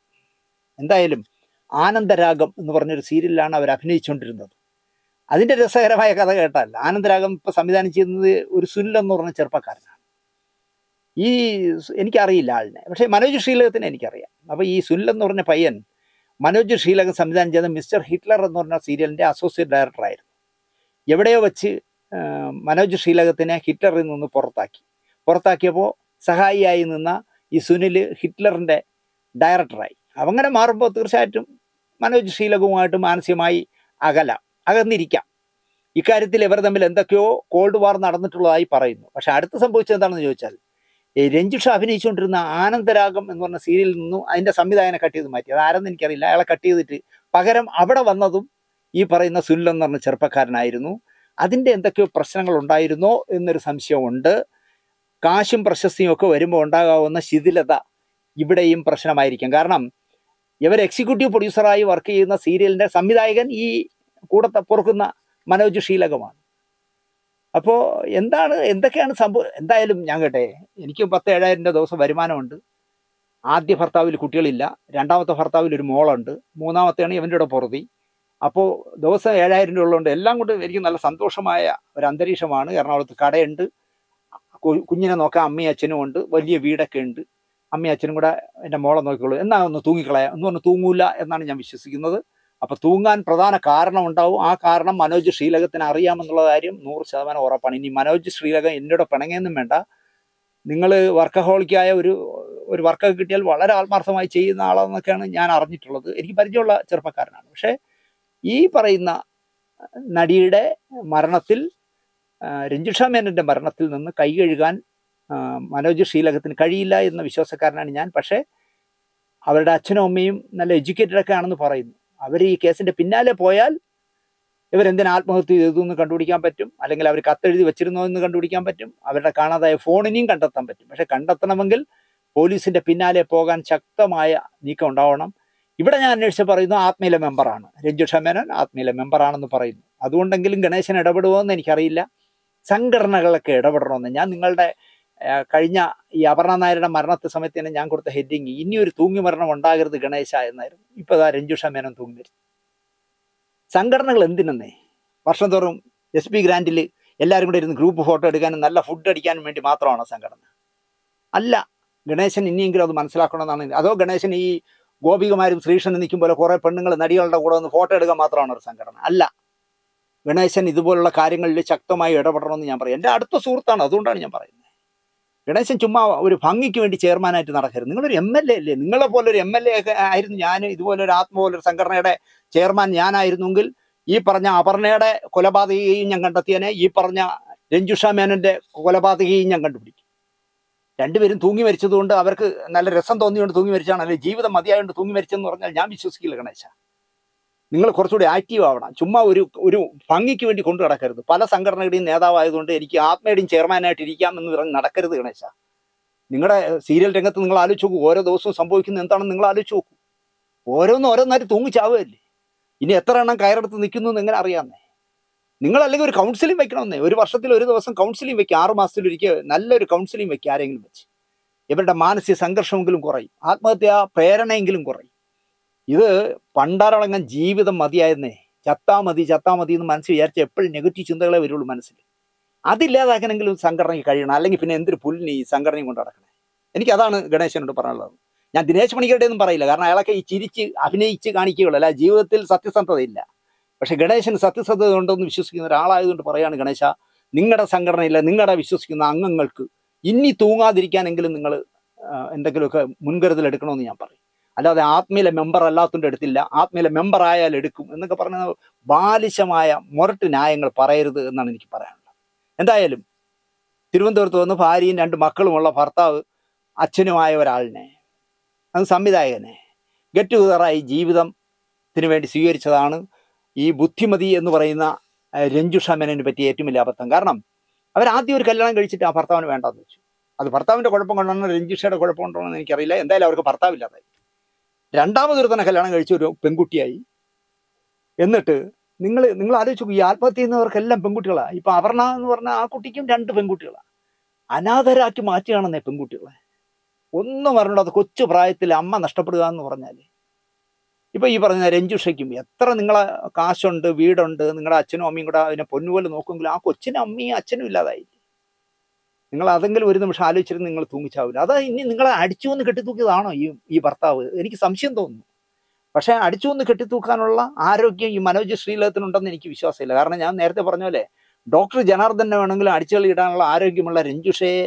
എന്തായാലും ആനന്ദരാഗം എന്ന് പറഞ്ഞൊരു സീരിയലിലാണ് അവർ അഭിനയിച്ചുകൊണ്ടിരുന്നത് അതിന്റെ രസകരമായ കഥ കേട്ടാൽ ആനന്ദരാഗം ഇപ്പൊ സംവിധാനം ചെയ്യുന്നത് ഒരു സുനിൽ എന്ന് പറഞ്ഞ ചെറുപ്പക്കാരനാണ്. ഈ എനിക്കറിയില്ല ആളിനെ. പക്ഷേ മനോജ് ശ്രീലകത്തിന് എനിക്കറിയാം. അപ്പോൾ ഈ സുനിൽ എന്ന് പറഞ്ഞ പയ്യൻ മനോജ് ശ്രീലകൻ സംവിധാനം ചെയ്ത മിസ്റ്റർ ഹിറ്റ്ലർ എന്ന് പറഞ്ഞ സീരിയലിന്റെ അസോസിയേറ്റ് ഡയറക്ടറായിരുന്നു. എവിടെയോ വെച്ച് മനോജ് ശ്രീലകത്തിനെ ഹിറ്റ്ലറിൽ നിന്ന് പുറത്താക്കി. പുറത്താക്കിയപ്പോൾ സഹായിയായി നിന്ന ഈ സുനിൽ ഹിറ്റ്ലറിന്റെ ഡയറക്ടറായി. അങ്ങനെ മാറുമ്പോൾ തീർച്ചയായിട്ടും മനോജ് ശ്രീലകവുമായിട്ട് മാനസികമായി അകലാം. അകന്നിരിക്കാം. ഇക്കാര്യത്തിൽ ഇവർ തമ്മിൽ എന്തൊക്കെയോ കോൾഡ് വാർ നടന്നിട്ടുള്ളതായി പറയുന്നു. പക്ഷെ അടുത്ത് സംഭവിച്ചത് എന്താണെന്ന് ചോദിച്ചാൽ രഞ്ജിഷ അഭിനയിച്ചുകൊണ്ടിരുന്ന ആനന്ദരാഗം എന്ന് പറഞ്ഞ സീരിയലിൽ നിന്നും അതിന്റെ സംവിധായകനെ കട്ട് ചെയ്ത് മാറ്റി. അത് ആരെന്ന് എനിക്കറിയില്ല. അയാളെ കട്ട് ചെയ്തിട്ട് പകരം അവിടെ വന്നതും ഈ പറയുന്ന സുനിൽ എന്ന് പറഞ്ഞ ചെറുപ്പക്കാരനായിരുന്നു. അതിന്റെ എന്തൊക്കെയോ പ്രശ്നങ്ങൾ ഉണ്ടായിരുന്നോ എന്നൊരു സംശയമുണ്ട്. കാശും പ്രശസ്തിയും ഒക്കെ വരുമ്പോൾ ഉണ്ടാകാവുന്ന ശിഥിലത ഇവിടെയും പ്രശ്നമായിരിക്കും. കാരണം ഇവർ എക്സിക്യൂട്ടീവ് പ്രൊഡ്യൂസറായി വർക്ക് ചെയ്യുന്ന സീരിയലിന്റെ സംവിധായകൻ ഈ കൂടത്തെ പൊറുക്കുന്ന മനോജ് ശീലകമാണ് അപ്പോൾ എന്താണ് എന്തൊക്കെയാണ് സംഭവം എന്തായാലും ഞാൻ കേട്ടെ എനിക്ക് പത്ത് ഏഴായിരം രൂപ ദിവസം വരുമാനമുണ്ട്. ആദ്യ ഭർത്താവിൽ കുട്ടികളില്ല രണ്ടാമത്തെ ഭർത്താവിൽ ഒരു മോളുണ്ട് മൂന്നാമത്തെയാണ് ഇവന്റെ കൂടെ പുറത്തി അപ്പോൾ ദിവസം ഏഴായിരം രൂപ ഉള്ളതുകൊണ്ട് എല്ലാം കൊണ്ട് എനിക്ക് നല്ല സന്തോഷമായ ഒരു അന്തരീക്ഷമാണ്. എറണാകുളത്ത് കടയുണ്ട് കുഞ്ഞിനെ നോക്കാൻ അമ്മയും അച്ഛനും ഉണ്ട് വലിയ വീടൊക്കെ ഉണ്ട്. അമ്മയും അച്ഛനും കൂടെ എന്റെ മോളെ നോക്കിക്കോളൂ. എന്നാ ഒന്ന് തൂങ്ങിക്കളയാം എന്ന് പറഞ്ഞ് തൂങ്ങൂല എന്നാണ് ഞാൻ വിശ്വസിക്കുന്നത്. അപ്പൊ തൂങ്ങാൻ പ്രധാന കാരണം ഉണ്ടാവും. ആ കാരണം മനോജ് ശ്രീലകത്തിന് അറിയാമെന്നുള്ള കാര്യം നൂറ് ശതമാനം ഉറപ്പാണ്. ഇനി മനോജ് ശ്രീലകം എന്നോട് പിണങ്ങിയെന്നും വേണ്ട. നിങ്ങൾ വർക്കഹോളിക്കായ ഒരു ഒരു വർക്കൊക്കെ കിട്ടിയാൽ വളരെ ആത്മാർത്ഥമായി ചെയ്യുന്ന ആളെന്നൊക്കെയാണ് ഞാൻ അറിഞ്ഞിട്ടുള്ളത്. എനിക്ക് പരിചയമുള്ള ചെറുപ്പക്കാരനാണ്. പക്ഷേ ഈ പറയുന്ന നടിയുടെ മരണത്തിൽ രഞ്ജിഷ മേനന്റെ മരണത്തിൽ നിന്ന് കൈ കഴുകാൻ മനോജ് ശ്രീലകത്തിന് കഴിയില്ല എന്ന വിശ്വാസക്കാരനാണ് ഞാൻ. പക്ഷേ അവരുടെ അച്ഛനും അമ്മയും നല്ല എഡ്യൂക്കേറ്റഡ് ഒക്കെ ആണെന്ന് പറയുന്നു. അവർ ഈ കേസിന്റെ പിന്നാലെ പോയാൽ ഇവരെന്തിനാ ആത്മഹത്യ ചെയ്തു എന്ന് കണ്ടുപിടിക്കാൻ പറ്റും? അല്ലെങ്കിൽ അവർ കത്തെഴുതി വെച്ചിരുന്നോ എന്ന് കണ്ടുപിടിക്കാൻ പറ്റും? അവരുടെ കാണാതായ ഫോണിനെയും കണ്ടെത്താൻ പറ്റും. പക്ഷെ കണ്ടെത്തണമെങ്കിൽ പോലീസിന്റെ പിന്നാലെ പോകാൻ ശക്തമായ നീക്കം ഉണ്ടാവണം. ഇവിടെ ഞാൻ അന്വേഷിച്ച് പറയുന്നു ആത്മീയ മെമ്പറാണ് രഞ്ജുഷ മേനോൻ ആത്മീയ മെമ്പറാണെന്ന് പറയുന്നു. അതുകൊണ്ടെങ്കിലും ഗണേശൻ ഇടപെടുമോ എന്ന് എനിക്കറിയില്ല. സംഘടനകളൊക്കെ ഇടപെടണമെന്ന്. ഞാൻ നിങ്ങളുടെ കഴിഞ്ഞ ഈ അപർണ നായരുടെ മരണത്തെ സമയത്ത് തന്നെ ഞാൻ കൊടുത്ത ഹെഡിങ് ഇനിയൊരു തൂങ്ങി മരണം ഉണ്ടാകരുത് ഗണേശ എന്നായിരുന്നു. ഇപ്പൊ ആ രഞ്ജുഷ മേനോൻ തൂങ്ങി മരിച്ചു. സംഘടനകൾ എന്തിനെന്നേ? വർഷം തോറും എസ് പി ഗ്രാൻഡിൽ എല്ലാവരും കൂടെ ഇരുന്ന് ഗ്രൂപ്പ് ഫോട്ടോ എടുക്കാനും നല്ല ഫുഡ് അടിക്കാനും വേണ്ടി മാത്രമാണ് സംഘടന. അല്ല ഗണേശൻ ഇനിയെങ്കിലും അത് മനസ്സിലാക്കണമെന്നാണ്. അതോ ഗണേശൻ ഈ ഗോപികമാരും ശ്രീകൃഷ്ണൻ നിൽക്കും പോലെ കുറേ പെണ്ണുങ്ങൾ നടികളുടെ കൂടെ ഒന്ന് ഫോട്ടോ എടുക്കാൻ മാത്രമാണ് ഒരു സംഘടന. അല്ല ഗണേശൻ ഇതുപോലുള്ള കാര്യങ്ങളിൽ ശക്തമായി ഇടപെടണമെന്ന് ഞാൻ പറയും. എന്റെ അടുത്ത സുഹൃത്താണ് അതുകൊണ്ടാണ് ഞാൻ പറയുന്നത്. ഗണേശൻ ചുമ്മാ ഒരു ഭംഗിക്ക് വേണ്ടി ചെയർമാനായിട്ട് നടക്കരുത്. നിങ്ങളൊരു എം എൽ എ അല്ലേ? നിങ്ങളെ പോലെ ഒരു എം എൽ എ ഒക്കെ ആയിരുന്നു ഞാൻ. ഇതുപോലെ ഒരു ആത്മ പോലൊരു സംഘടനയുടെ ചെയർമാൻ ഞാനായിരുന്നെങ്കിൽ ഈ പറഞ്ഞ അപർണയുടെ കൊലപാതകയും ഞാൻ കണ്ടെത്തിയനെ. ഈ പറഞ്ഞ രഞ്ജുഷ മേനന്റെ കൊലപാതകയും ഞാൻ കണ്ടുപിടിക്കും. രണ്ടുപേരും തൂങ്ങി മരിച്ചതുകൊണ്ട് അവർക്ക് നല്ല രസം തോന്നിയുകൊണ്ട് തൂങ്ങി മരിച്ചാണ് അല്ലെങ്കിൽ ജീവിതം മതിയായതുകൊണ്ട് തൂങ്ങി മരിച്ചെന്ന് പറഞ്ഞാൽ ഞാൻ വിശ്വസിക്കില്ല ഗണേശ. നിങ്ങൾ കുറച്ചുകൂടി ആക്റ്റീവ് ആവണം. ചുമ്മാ ഒരു ഒരു ഭംഗിക്ക് വേണ്ടി കൊണ്ടു നടക്കരുത്. പല സംഘടനകളുടെയും നേതാവായതുകൊണ്ട് എനിക്ക് ആത്മയുടെയും ചെയർമാനായിട്ട് ഇരിക്കാം എന്ന് പറഞ്ഞ് നടക്കരുത് ഗണേശ. നിങ്ങളുടെ സീരിയൽ രംഗത്ത് നിങ്ങൾ ആലോചിച്ച് നോക്കൂ. ഓരോ ദിവസവും സംഭവിക്കുന്നത് എന്താണെന്ന് നിങ്ങൾ ആലോചിച്ച് നോക്കൂ. ഓരോന്നും ഓരോന്നായിട്ട് തൂങ്ങിച്ചാവുകയല്ലേ ഇനി എത്ര എണ്ണം കയറെടുത്ത് നിൽക്കുന്നു എന്ന് എങ്ങനെ അറിയാമെന്നേ നിങ്ങൾ അല്ലെങ്കിൽ ഒരു കൗൺസിലിംഗ് വെക്കണമെന്നേ. ഒരു വർഷത്തിൽ ഒരു ദിവസം കൗൺസിലിംഗ് വെക്കുക ആറ് മാസത്തിലൊരിക്കൽ നല്ലൊരു കൗൺസിലിംഗ് വെക്കുക ആരെങ്കിലും വെച്ച്. ഇവരുടെ മാനസിക സംഘർഷമെങ്കിലും കുറയും. ആത്മഹത്യാ പ്രേരണയെങ്കിലും കുറയും. ഇത് പണ്ടാരടങ്ങാൻ ജീവിതം മതിയായിരുന്നേ. ചത്താ മതി ചത്താ മതി എന്ന് മനസ്സ് വിചാരിച്ച എപ്പോഴും നെഗറ്റീവ് ചിന്തകളെ വരുള്ളൂ മനസ്സിൽ. അതില്ലാതാക്കണമെങ്കിലും സംഘടനയ്ക്ക് കഴിയണം. അല്ലെങ്കിൽ പിന്നെ എന്തൊരു പുല്ലിന് ഈ സംഘടനയും കൊണ്ട് നടക്കണേ. എനിക്ക് അതാണ് ഗണേശനോട് പറയാനുള്ളത്. ഞാൻ ദിനേശ് മണിക്കരുടെ ഒന്നും പറയില്ല. കാരണം അയാളൊക്കെ ഈ ചിരിച്ച് അഭിനയിച്ച് കാണിക്കുകയുള്ളൂ. അല്ല ജീവിതത്തിൽ സത്യസന്ധതയില്ല. പക്ഷെ ഗണേശന് സത്യസന്ധത ഉണ്ടെന്ന് വിശ്വസിക്കുന്ന ഒരാളായതുകൊണ്ട് പറയാണ് ഗണേശ നിങ്ങളുടെ സംഘടനയില്ല. നിങ്ങളുടെ വിശ്വസിക്കുന്ന അംഗങ്ങൾക്ക് ഇനി തൂങ്ങാതിരിക്കാനെങ്കിലും നിങ്ങൾ എന്തെങ്കിലുമൊക്കെ മുൻകരുതൽ എടുക്കണമെന്ന് ഞാൻ പറയും. അല്ലാതെ ആത്മീയ മെമ്പർ അല്ലാത്തതിന്റെ എടുത്തില്ല. ആത്മീയ മെമ്പർ ആയാൽ എടുക്കും എന്നൊക്കെ പറഞ്ഞ ബാലിശമായ മുരട്ട് ന്യായങ്ങൾ പറയരുത് എന്നാണ് എനിക്ക് പറയാനുള്ളത്. എന്തായാലും തിരുവനന്തപുരത്ത് വന്ന് ഭാര്യയും രണ്ട് മക്കളുമുള്ള ഭർത്താവ് അച്ഛനുമായ ഒരാളിനെ അത് സംവിധായകനെ ഗെറ്റ് ടുഗതറായി ജീവിതത്തിന് വേണ്ടി സ്വീകരിച്ചതാണ്. ഈ ബുദ്ധിമതി എന്ന് പറയുന്ന രഞ്ജുഷ മേനനെ പറ്റിയ ഏറ്റവും വലിയ അബദ്ധം. കാരണം അവരാദ്യം ഒരു കല്യാണം കഴിച്ചിട്ട് ആ ഭർത്താവിന് വേണ്ടെന്ന് വെച്ചു. അത് ഭർത്താവിന്റെ കുഴപ്പം കൊണ്ടാണോ രഞ്ജുഷയുടെ കുഴപ്പം കൊണ്ടാണോ എന്ന് എനിക്കറിയില്ല. എന്തായാലും അവർക്ക് ഭർത്താവില്ലാതായി. രണ്ടാമതൊരു തന്നെ കല്യാണം കഴിച്ച ഒരു പെൺകുട്ടിയായി. എന്നിട്ട് നിങ്ങൾ നിങ്ങൾ ആലോചിച്ചു ഈ ആത്മഹത്യ ചെയ്യുന്നവർക്കെല്ലാം പെൺകുട്ടികളാണ് ഇപ്പൊ അപർണ എന്ന് പറഞ്ഞ ആ കുട്ടിക്കും രണ്ട് പെൺകുട്ടികളാണ് അനാഥരാക്കി മാറ്റുകയാണെന്നേ പെൺകുട്ടികളെ. ഒന്നും പറഞ്ഞിടാത്ത കൊച്ചു പ്രായത്തിൽ അമ്മ നഷ്ടപ്പെടുക എന്ന് പറഞ്ഞാൽ ഇപ്പൊ ഈ പറഞ്ഞ രഞ്ജുഷയ്ക്കും എത്ര നിങ്ങളെ കാശുണ്ട് വീടുണ്ട് നിങ്ങളുടെ അച്ഛനും അമ്മയും കൂടെ അതിനെ പൊന്നുപോലെ നോക്കുമെങ്കിലും ആ കൊച്ചിനും അമ്മയും അച്ഛനും ഇല്ലാതായില്ലേ നിങ്ങൾ അതെങ്കിലും ഒരു നിമിഷം ആലോചിച്ചിരുന്ന് നിങ്ങൾ തൂങ്ങിച്ചാവില്ല. അതാ ഇനി നിങ്ങളെ അടിച്ചു എന്ന് കെട്ടിത്തൂക്കിയതാണോ ഈ ഈ ഭർത്താവ്? എനിക്ക് സംശയം തോന്നുന്നു. പക്ഷെ അടിച്ചു എന്ന് കെട്ടിത്തൂക്കാനുള്ള ആരോഗ്യം ഈ മനോജ് ശ്രീലത്തിനുണ്ടെന്ന് എനിക്ക് വിശ്വാസമില്ല. കാരണം ഞാൻ നേരത്തെ പറഞ്ഞ പോലെ ഡോക്ടർ ജനാർദ്ദനെ വേണമെങ്കിലും അടിച്ചുകളി ഇടാനുള്ള ആരോഗ്യമുള്ള രഞ്ജുഷയെ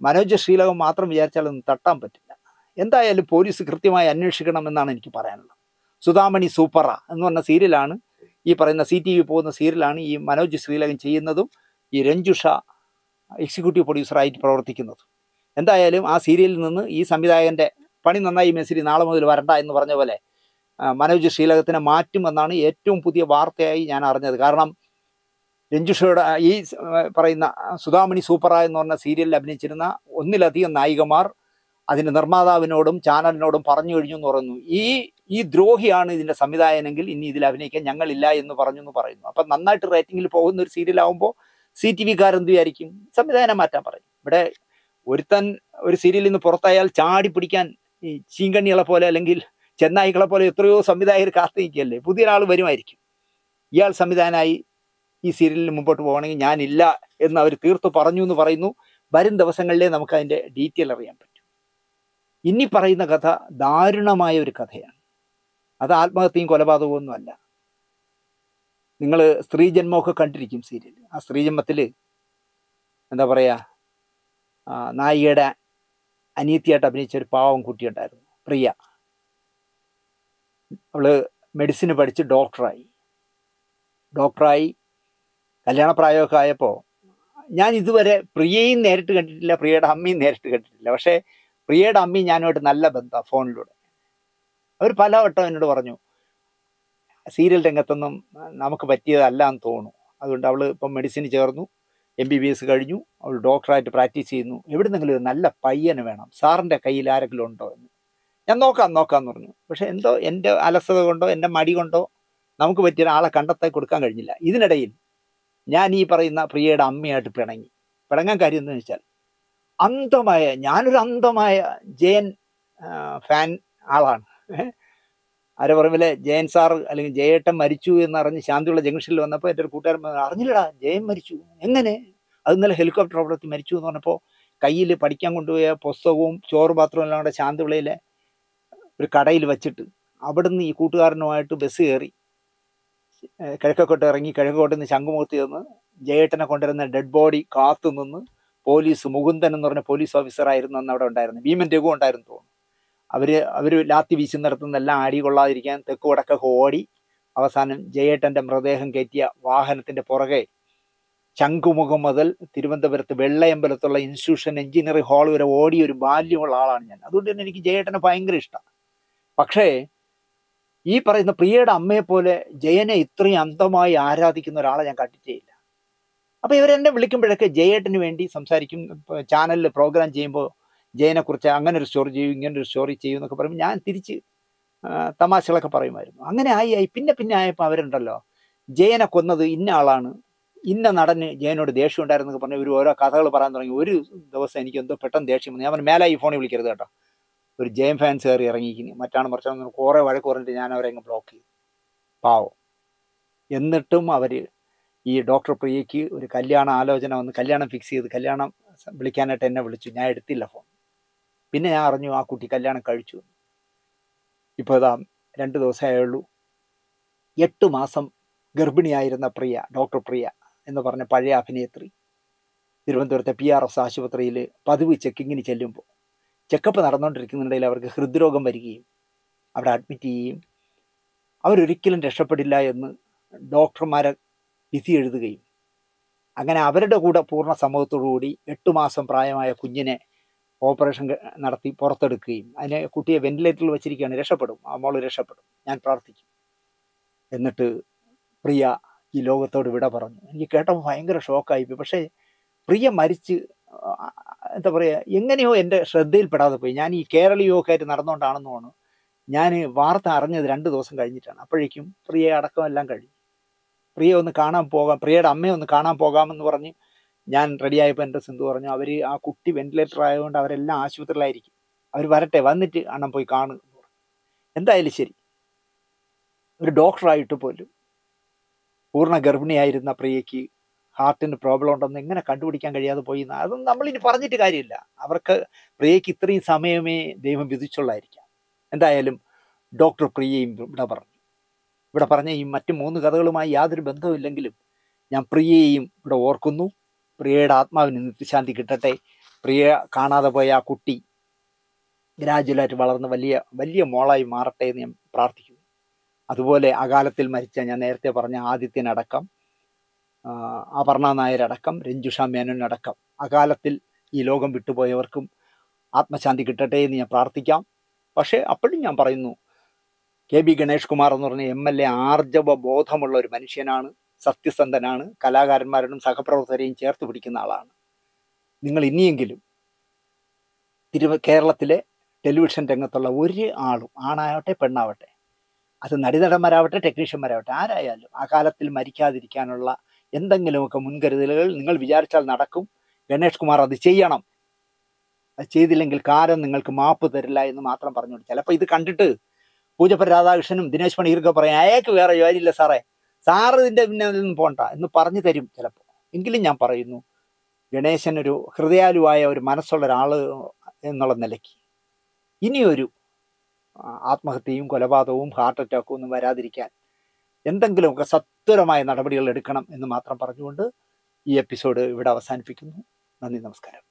മനോജ് ശ്രീലകം മാത്രം വിചാരിച്ചാലൊന്നും തട്ടാൻ പറ്റില്ല. എന്തായാലും പോലീസ് കൃത്യമായി അന്വേഷിക്കണമെന്നാണ് എനിക്ക് പറയാനുള്ളത്. സുധാമണി സൂപ്പറ എന്ന് പറഞ്ഞ സീരിയലാണ് ഈ പറയുന്ന സി ടി വി പോകുന്ന സീരിയലാണ് ഈ മനോജ് ശ്രീലകൻ ചെയ്യുന്നതും ഈ രഞ്ജുഷ എക്സിക്യൂട്ടീവ് പ്രൊഡ്യൂസറായിട്ട് പ്രവർത്തിക്കുന്നത്. എന്തായാലും ആ സീരിയലിൽ നിന്ന് ഈ സംവിധായകന്റെ പണി നന്നായി മെസ്സിരി നാളെ മുതൽ വരണ്ട എന്ന് പറഞ്ഞ പോലെ മനോജ് ശ്രീലകത്തിനെ മാറ്റുമെന്നാണ് ഏറ്റവും പുതിയ വാർത്തയായി ഞാൻ അറിഞ്ഞത്. കാരണം രഞ്ജുഷയുടെ ഈ പറയുന്ന സുധാമണി സൂപ്പറ എന്ന് പറഞ്ഞ സീരിയലിൽ അഭിനയിച്ചിരുന്ന ഒന്നിലധികം നായികമാർ അതിന്റെ നിർമ്മാതാവിനോടും ചാനലിനോടും പറഞ്ഞു കഴിഞ്ഞു എന്ന് പറയുന്നു. ഈ ഈ ദ്രോഹിയാണ് ഇതിന്റെ സംവിധായകനെങ്കിൽ ഇനി ഇതിൽ അഭിനയിക്കാൻ ഞങ്ങളില്ല എന്ന് പറഞ്ഞു എന്ന് പറയുന്നു. അപ്പം നന്നായിട്ട് റേറ്റിങ്ങിൽ പോകുന്ന ഒരു സീരിയൽ ആകുമ്പോൾ സി ടി വിക്കാരെന്ത് വിചാരിക്കും? സംവിധാനം മാറ്റാൻ പറയും. ഇവിടെ ഒരുത്തൻ ഒരു സീരിയലിൽ നിന്ന് പുറത്തായാൽ ചാടി പിടിക്കാൻ ഈ ചീങ്കണ്ണികളെ പോലെ അല്ലെങ്കിൽ ചെന്നായികളെ പോലെ എത്രയോ സംവിധായകർ കാത്തു നിൽക്കുകയല്ലേ പുതിയ ഒരാൾ വരുമായിരിക്കും. ഇയാൾ സംവിധാനമായി ഈ സീരിയലിന് മുമ്പോട്ട് പോകണമെങ്കിൽ ഞാനില്ല എന്ന് അവർ തീർത്തു പറഞ്ഞു എന്ന് പറയുന്നു. വരും ദിവസങ്ങളിലേ നമുക്ക് അതിന്റെ ഡീറ്റെയിൽ അറിയാൻ പറ്റും. ഇനി പറയുന്ന കഥ ദാരുണമായ ഒരു കഥയാണ്. അത് ആത്മഹത്യയും കൊലപാതകവും ഒന്നുമല്ല. നിങ്ങൾ സ്ത്രീജന്മമൊക്കെ കണ്ടിരിക്കും സീരിയൽ ആ സ്ത്രീജന്മത്തിൽ എന്താ പറയുക നായികയുടെ അനിയത്തിയായിട്ട് അഭിനയിച്ച ഒരു പാവം കുട്ടിയുണ്ടായിരുന്നു പ്രിയ. അവൾ മെഡിസിന് പഠിച്ച് ഡോക്ടറായി. ഡോക്ടറായി. കല്യാണപ്രായമൊക്കെ ആയപ്പോൾ ഞാൻ ഇതുവരെ പ്രിയയും നേരിട്ട് കണ്ടിട്ടില്ല പ്രിയയുടെ അമ്മയും നേരിട്ട് കണ്ടിട്ടില്ല. പക്ഷേ പ്രിയയുടെ അമ്മയും ഞാനുമായിട്ട് നല്ല ബന്ധമാണ് ഫോണിലൂടെ. അവർ പലവട്ടം എന്നോട് പറഞ്ഞു സീരിയൽ രംഗത്തൊന്നും നമുക്ക് പറ്റിയതല്ല എന്ന് തോന്നുന്നു. അതുകൊണ്ട് അവൾ ഇപ്പം മെഡിസിന് ചേർന്നു എം ബി ബി എസ് കഴിഞ്ഞു അവൾ ഡോക്ടറായിട്ട് പ്രാക്ടീസ് ചെയ്യുന്നു. എവിടുന്നെങ്കിലും ഒരു നല്ല പയ്യന് വേണം. സാറിന്റെ കയ്യിൽ ആരെങ്കിലും ഉണ്ടോ എന്ന്. ഞാൻ നോക്കാം നോക്കാമെന്ന് പറഞ്ഞു. പക്ഷേ എന്തോ എന്റെ അലസത കൊണ്ടോ എന്റെ മടി കൊണ്ടോ നമുക്ക് പറ്റിയ ഒരാളെ കണ്ടെത്താൻ കൊടുക്കാൻ കഴിഞ്ഞില്ല. ഇതിനിടയിൽ ഞാൻ ഈ പറയുന്ന പ്രിയയുടെ അമ്മയായിട്ട് പിണങ്ങി. പിണങ്ങാൻ കാര്യം എന്താണെന്ന് വെച്ചാൽ അന്ധമായ ഞാനൊരു അന്ധമായ ജയൻ ഫാൻ ആളാണ്. ഏഹ്. ആരെ പറമ്പിലെ ജയൻ സാർ അല്ലെങ്കിൽ ജയേട്ടൻ മരിച്ചു എന്നറിഞ്ഞ് ശാന്തിയുള്ള ജംഗ്ഷനിൽ വന്നപ്പോൾ എന്റെ ഒരു കൂട്ടുകാരൻ അറിഞ്ഞില്ലടാ ജയൻ മരിച്ചു. എങ്ങനെ? അത് ഇന്നലെ ഹെലികോപ്റ്റർ അപകടത്തിൽ മരിച്ചു എന്ന് പറഞ്ഞപ്പോൾ കയ്യിൽ പഠിക്കാൻ കൊണ്ടുപോയ പുസ്തകവും ചോറ് പാത്രവും എല്ലാം കൂടെ ശാന്തിവിളയിലെ ഒരു കടയിൽ വെച്ചിട്ട് അവിടുന്ന് ഈ കൂട്ടുകാരനുമായിട്ട് ബസ് കയറി കിഴക്കോട്ട് ഇറങ്ങി കിഴക്കോട്ട് നിന്ന് ശംഖുമുഖത്ത് നിന്ന് ജയേട്ടനെ കൊണ്ടുവരുന്ന ഡെഡ് ബോഡി കാത്തു നിന്ന് പോലീസ് മുകുന്ദൻ എന്ന് പറഞ്ഞ പോലീസ് ഓഫീസറായിരുന്നു അന്ന് അവിടെ ഉണ്ടായിരുന്നു ഭീമൻ രഘു ഉണ്ടായിരുന്നു തോന്നുന്നു. അവർ അവർ ലാത്തി വീശുന്നിടത്തുനിന്നെല്ലാം അടി കൊള്ളാതിരിക്കാൻ തെക്ക് വടക്കൊക്കെ ഓടി അവസാനം ജയേട്ടന്റെ മൃതദേഹം കയറ്റിയ വാഹനത്തിന്റെ പുറകെ ചങ്കുമുഖം മുതൽ തിരുവനന്തപുരത്ത് വെള്ളയമ്പലത്തുള്ള ഇൻസ്റ്റിറ്റ്യൂഷൻ എഞ്ചിനീയറിംഗ് ഹാൾ വരെ ഓടിയ ഒരു ബാല്യമുള്ള ആളാണ് ഞാൻ. അതുകൊണ്ട് തന്നെ എനിക്ക് ജയേട്ടനെ ഭയങ്കര ഇഷ്ടമാണ് പക്ഷേ ഈ പറയുന്ന പ്രിയയുടെ അമ്മയെ പോലെ ജയനെ ഇത്രയും അന്ധമായി ആരാധിക്കുന്ന ഒരാളെ ഞാൻ കണ്ടിട്ടേയില്ല. അപ്പോൾ ഇവരെന്നെ വിളിക്കുമ്പോഴൊക്കെ ജയേട്ടന് വേണ്ടി സംസാരിക്കും ചാനലിൽ പ്രോഗ്രാം ചെയ്യുമ്പോൾ ജയനെ കുറിച്ച് അങ്ങനെ ഒരു സ്റ്റോറി ചെയ്യും ഇങ്ങനെ ഒരു സ്റ്റോറി ചെയ്യും എന്നൊക്കെ പറയുമ്പോൾ ഞാൻ തിരിച്ച് തമാശകളൊക്കെ പറയുമായിരുന്നു. അങ്ങനെ ആയി ആയി. പിന്നെ പിന്നെ ആയപ്പോൾ അവരുണ്ടല്ലോ. ജയനെ കൊന്നത് ഇന്ന ആളാണ്. ഇന്ന നടന് ജയനോട് ദേഷ്യം ഉണ്ടായിരുന്നൊക്കെ പറഞ്ഞ് ഒരു ഓരോ കഥകൾ പറയാൻ തുടങ്ങി. ഒരു ദിവസം എനിക്ക് എന്തോ പെട്ടെന്ന് ദേഷ്യം വന്നു. ഞാൻ പറഞ്ഞു മേലെ ഈ ഫോണിൽ വിളിക്കരുത് കേട്ടോ. ഒരു ജയൻ ഫാൻസ് കയറി ഇറങ്ങിയിരിക്കുന്നു. മറ്റാണ് മറിച്ചാണ് കുറേ വഴക്ക് പറഞ്ഞിട്ട് ഞാൻ അവരെ അങ്ങ് ബ്ലോക്ക് ചെയ്തു. പാവോ. എന്നിട്ടും അവർ ഈ ഡോക്ടർ പ്രിയയ്ക്ക് ഒരു കല്യാണ ആലോചന വന്ന് കല്യാണം ഫിക്സ് ചെയ്ത് കല്യാണം വിളിക്കാനായിട്ട് എന്നെ വിളിച്ചു. ഞാൻ എടുത്തില്ല ഫോൺ പിന്നെ ഞാൻ അറിഞ്ഞു ആ കുട്ടി കല്യാണം കഴിച്ചു. ഇപ്പോൾ ഇതാ രണ്ട് ദിവസമേ ഉള്ളൂ എട്ട് മാസം ഗർഭിണിയായിരുന്ന പ്രിയ ഡോക്ടർ പ്രിയ എന്ന് പറഞ്ഞ പഴയ അഭിനേത്രി തിരുവനന്തപുരത്തെ പി ആർ എസ് ആശുപത്രിയിൽ പതിവ് ചെക്കിങ്ങിന് ചെല്ലുമ്പോൾ ചെക്കപ്പ് നടന്നുകൊണ്ടിരിക്കുന്നുണ്ടെങ്കിൽ അവർക്ക് ഹൃദ്രോഗം വരികയും അവിടെ അഡ്മിറ്റ് ചെയ്യുകയും അവരൊരിക്കലും രക്ഷപ്പെടില്ല എന്ന് ഡോക്ടർമാരെ വിധി എഴുതുകയും. അങ്ങനെ അവരുടെ കൂടെ പൂർണ സമ്മതത്തോടു കൂടി എട്ട് മാസം പ്രായമായ കുഞ്ഞിനെ ഓപ്പറേഷൻ നടത്തി പുറത്തെടുക്കുകയും അതിനെ കുട്ടിയെ വെന്റിലേറ്ററിൽ വെച്ചിരിക്കുകയാണ് രക്ഷപ്പെടും. ആ മോൾ രക്ഷപ്പെടും. ഞാൻ പ്രാർത്ഥിക്കും. എന്നിട്ട് പ്രിയ ഈ ലോകത്തോട് വിട പറഞ്ഞു. എനിക്ക് കേട്ടപ്പോൾ ഭയങ്കര ഷോക്കായിപ്പോയി പക്ഷേ പ്രിയ മരിച്ച് എന്താ പറയുക എങ്ങനെയോ എന്റെ ശ്രദ്ധയിൽപ്പെടാതെ പോയി. ഞാൻ ഈ കേരളീയമൊക്കെ ആയിട്ട് നടന്നുകൊണ്ടാണെന്ന് തോന്നുന്നു ഞാൻ വാർത്ത അറിഞ്ഞത് രണ്ട് ദിവസം കഴിഞ്ഞിട്ടാണ്. അപ്പോഴേക്കും പ്രിയ അടക്കമെല്ലാം കഴിഞ്ഞു. പ്രിയ ഒന്ന് കാണാൻ പോകാം പ്രിയയുടെ അമ്മയെ ഒന്ന് കാണാൻ പോകാമെന്ന് പറഞ്ഞ് ഞാൻ റെഡിയായപ്പോൾ എന്റെ സിന്ധു പറഞ്ഞു അവർ ആ കുട്ടി വെന്റിലേറ്റർ ആയതുകൊണ്ട് അവരെല്ലാം ആശുപത്രിയിലായിരിക്കും. അവർ വരട്ടെ വന്നിട്ട് അണ്ണം പോയി കാണും. എന്തായാലും ശരി. ഒരു ഡോക്ടറായിട്ട് പോലും പൂർണ ഗർഭിണിയായിരുന്ന പ്രിയയ്ക്ക് ഹാർട്ടിന് പ്രോബ്ലം ഉണ്ടെന്ന് എങ്ങനെ കണ്ടുപിടിക്കാൻ കഴിയാതെ പോയി അതൊന്നും നമ്മളിനി പറഞ്ഞിട്ട് കാര്യമില്ല. അവർക്ക് പ്രിയയ്ക്ക് ഇത്രയും സമയമേ ദൈവം വിധിച്ചുള്ളായിരിക്കാം എന്തായാലും ഡോക്ടർ പ്രിയയും ഇവിടെ പറഞ്ഞു. ഇവിടെ പറഞ്ഞ ഈ മറ്റു മൂന്ന് കഥകളുമായി യാതൊരു ബന്ധവുമില്ലെങ്കിലും ഞാൻ പ്രിയയെയും ഇവിടെ ഓർക്കുന്നു. പ്രിയയുടെ ആത്മാവിന് നിത്യശാന്തി കിട്ടട്ടെ. പ്രിയ കാണാതെ പോയ ആ കുട്ടി ഗ്രാജുവലായിട്ട് വളർന്ന് വലിയ വലിയ മോളായി മാറട്ടെ എന്ന് ഞാൻ പ്രാർത്ഥിക്കുന്നു. അതുപോലെ അകാലത്തിൽ മരിച്ച ഞാൻ നേരത്തെ പറഞ്ഞ ആദിത്യനടക്കം അപർണ നായരടക്കം രഞ്ജുഷ മേനോനടക്കം അകാലത്തിൽ ഈ ലോകം വിട്ടുപോയവർക്കും ആത്മശാന്തി കിട്ടട്ടെ എന്ന് ഞാൻ പ്രാർത്ഥിക്കാം. പക്ഷേ അപ്പോഴും ഞാൻ പറയുന്നു കെ ബി ഗണേഷ് കുമാർ എന്ന് പറഞ്ഞ എം എൽ എ ആർജവ ബോധമുള്ള ഒരു മനുഷ്യനാണ്. സത്യസന്ധനാണ്. കലാകാരന്മാരോടും സഹപ്രവർത്തകരെയും ചേർത്ത് പിടിക്കുന്ന ആളാണ്. നിങ്ങൾ ഇനിയെങ്കിലും തിരുവ കേരളത്തിലെ ടെലിവിഷൻ രംഗത്തുള്ള ഒരു ആളും ആണാവട്ടെ പെണ്ണാവട്ടെ അത് നടിനടന്മാരാവട്ടെ ടെക്നീഷ്യന്മാരാവട്ടെ ആരായാലും ആ കാലത്തിൽ മരിക്കാതിരിക്കാനുള്ള എന്തെങ്കിലുമൊക്കെ മുൻകരുതലുകൾ നിങ്ങൾ വിചാരിച്ചാൽ നടക്കും. ഗണേഷ് കുമാർ അത് ചെയ്യണം. അത് ചെയ്തില്ലെങ്കിൽ കാലം നിങ്ങൾക്ക് മാപ്പ് തരില്ല എന്ന് മാത്രം പറഞ്ഞുകൊണ്ട്. ചിലപ്പോൾ ഇത് കണ്ടിട്ട് പൂജപ്പ രാധാകൃഷ്ണനും ദിനേശ് പണിയർക്കൊക്കെ പറയാം അയാൾക്ക് വേറെ ജോലിയില്ല സാറേ. സാറ് ഇതിന്റെ പിന്നെ ഒന്നും പോണ്ട എന്ന് പറഞ്ഞു തരും ചിലപ്പോൾ എങ്കിലും ഞാൻ പറയുന്നു ഗണേശൻ ഒരു ഹൃദയാലുവായ ഒരു മനസ്സുള്ള ഒരാൾ എന്നുള്ള നിലയ്ക്ക്. ഇനിയൊരു ആത്മഹത്യയും കൊലപാതകവും ഹാർട്ട് അറ്റാക്കും ഒന്നും വരാതിരിക്കാൻ എന്തെങ്കിലുമൊക്കെ സത്വരമായ നടപടികൾ എടുക്കണം എന്ന് മാത്രം പറഞ്ഞുകൊണ്ട് ഈ എപ്പിസോഡ് ഇവിടെ അവസാനിപ്പിക്കുന്നു. നന്ദി നമസ്കാരം.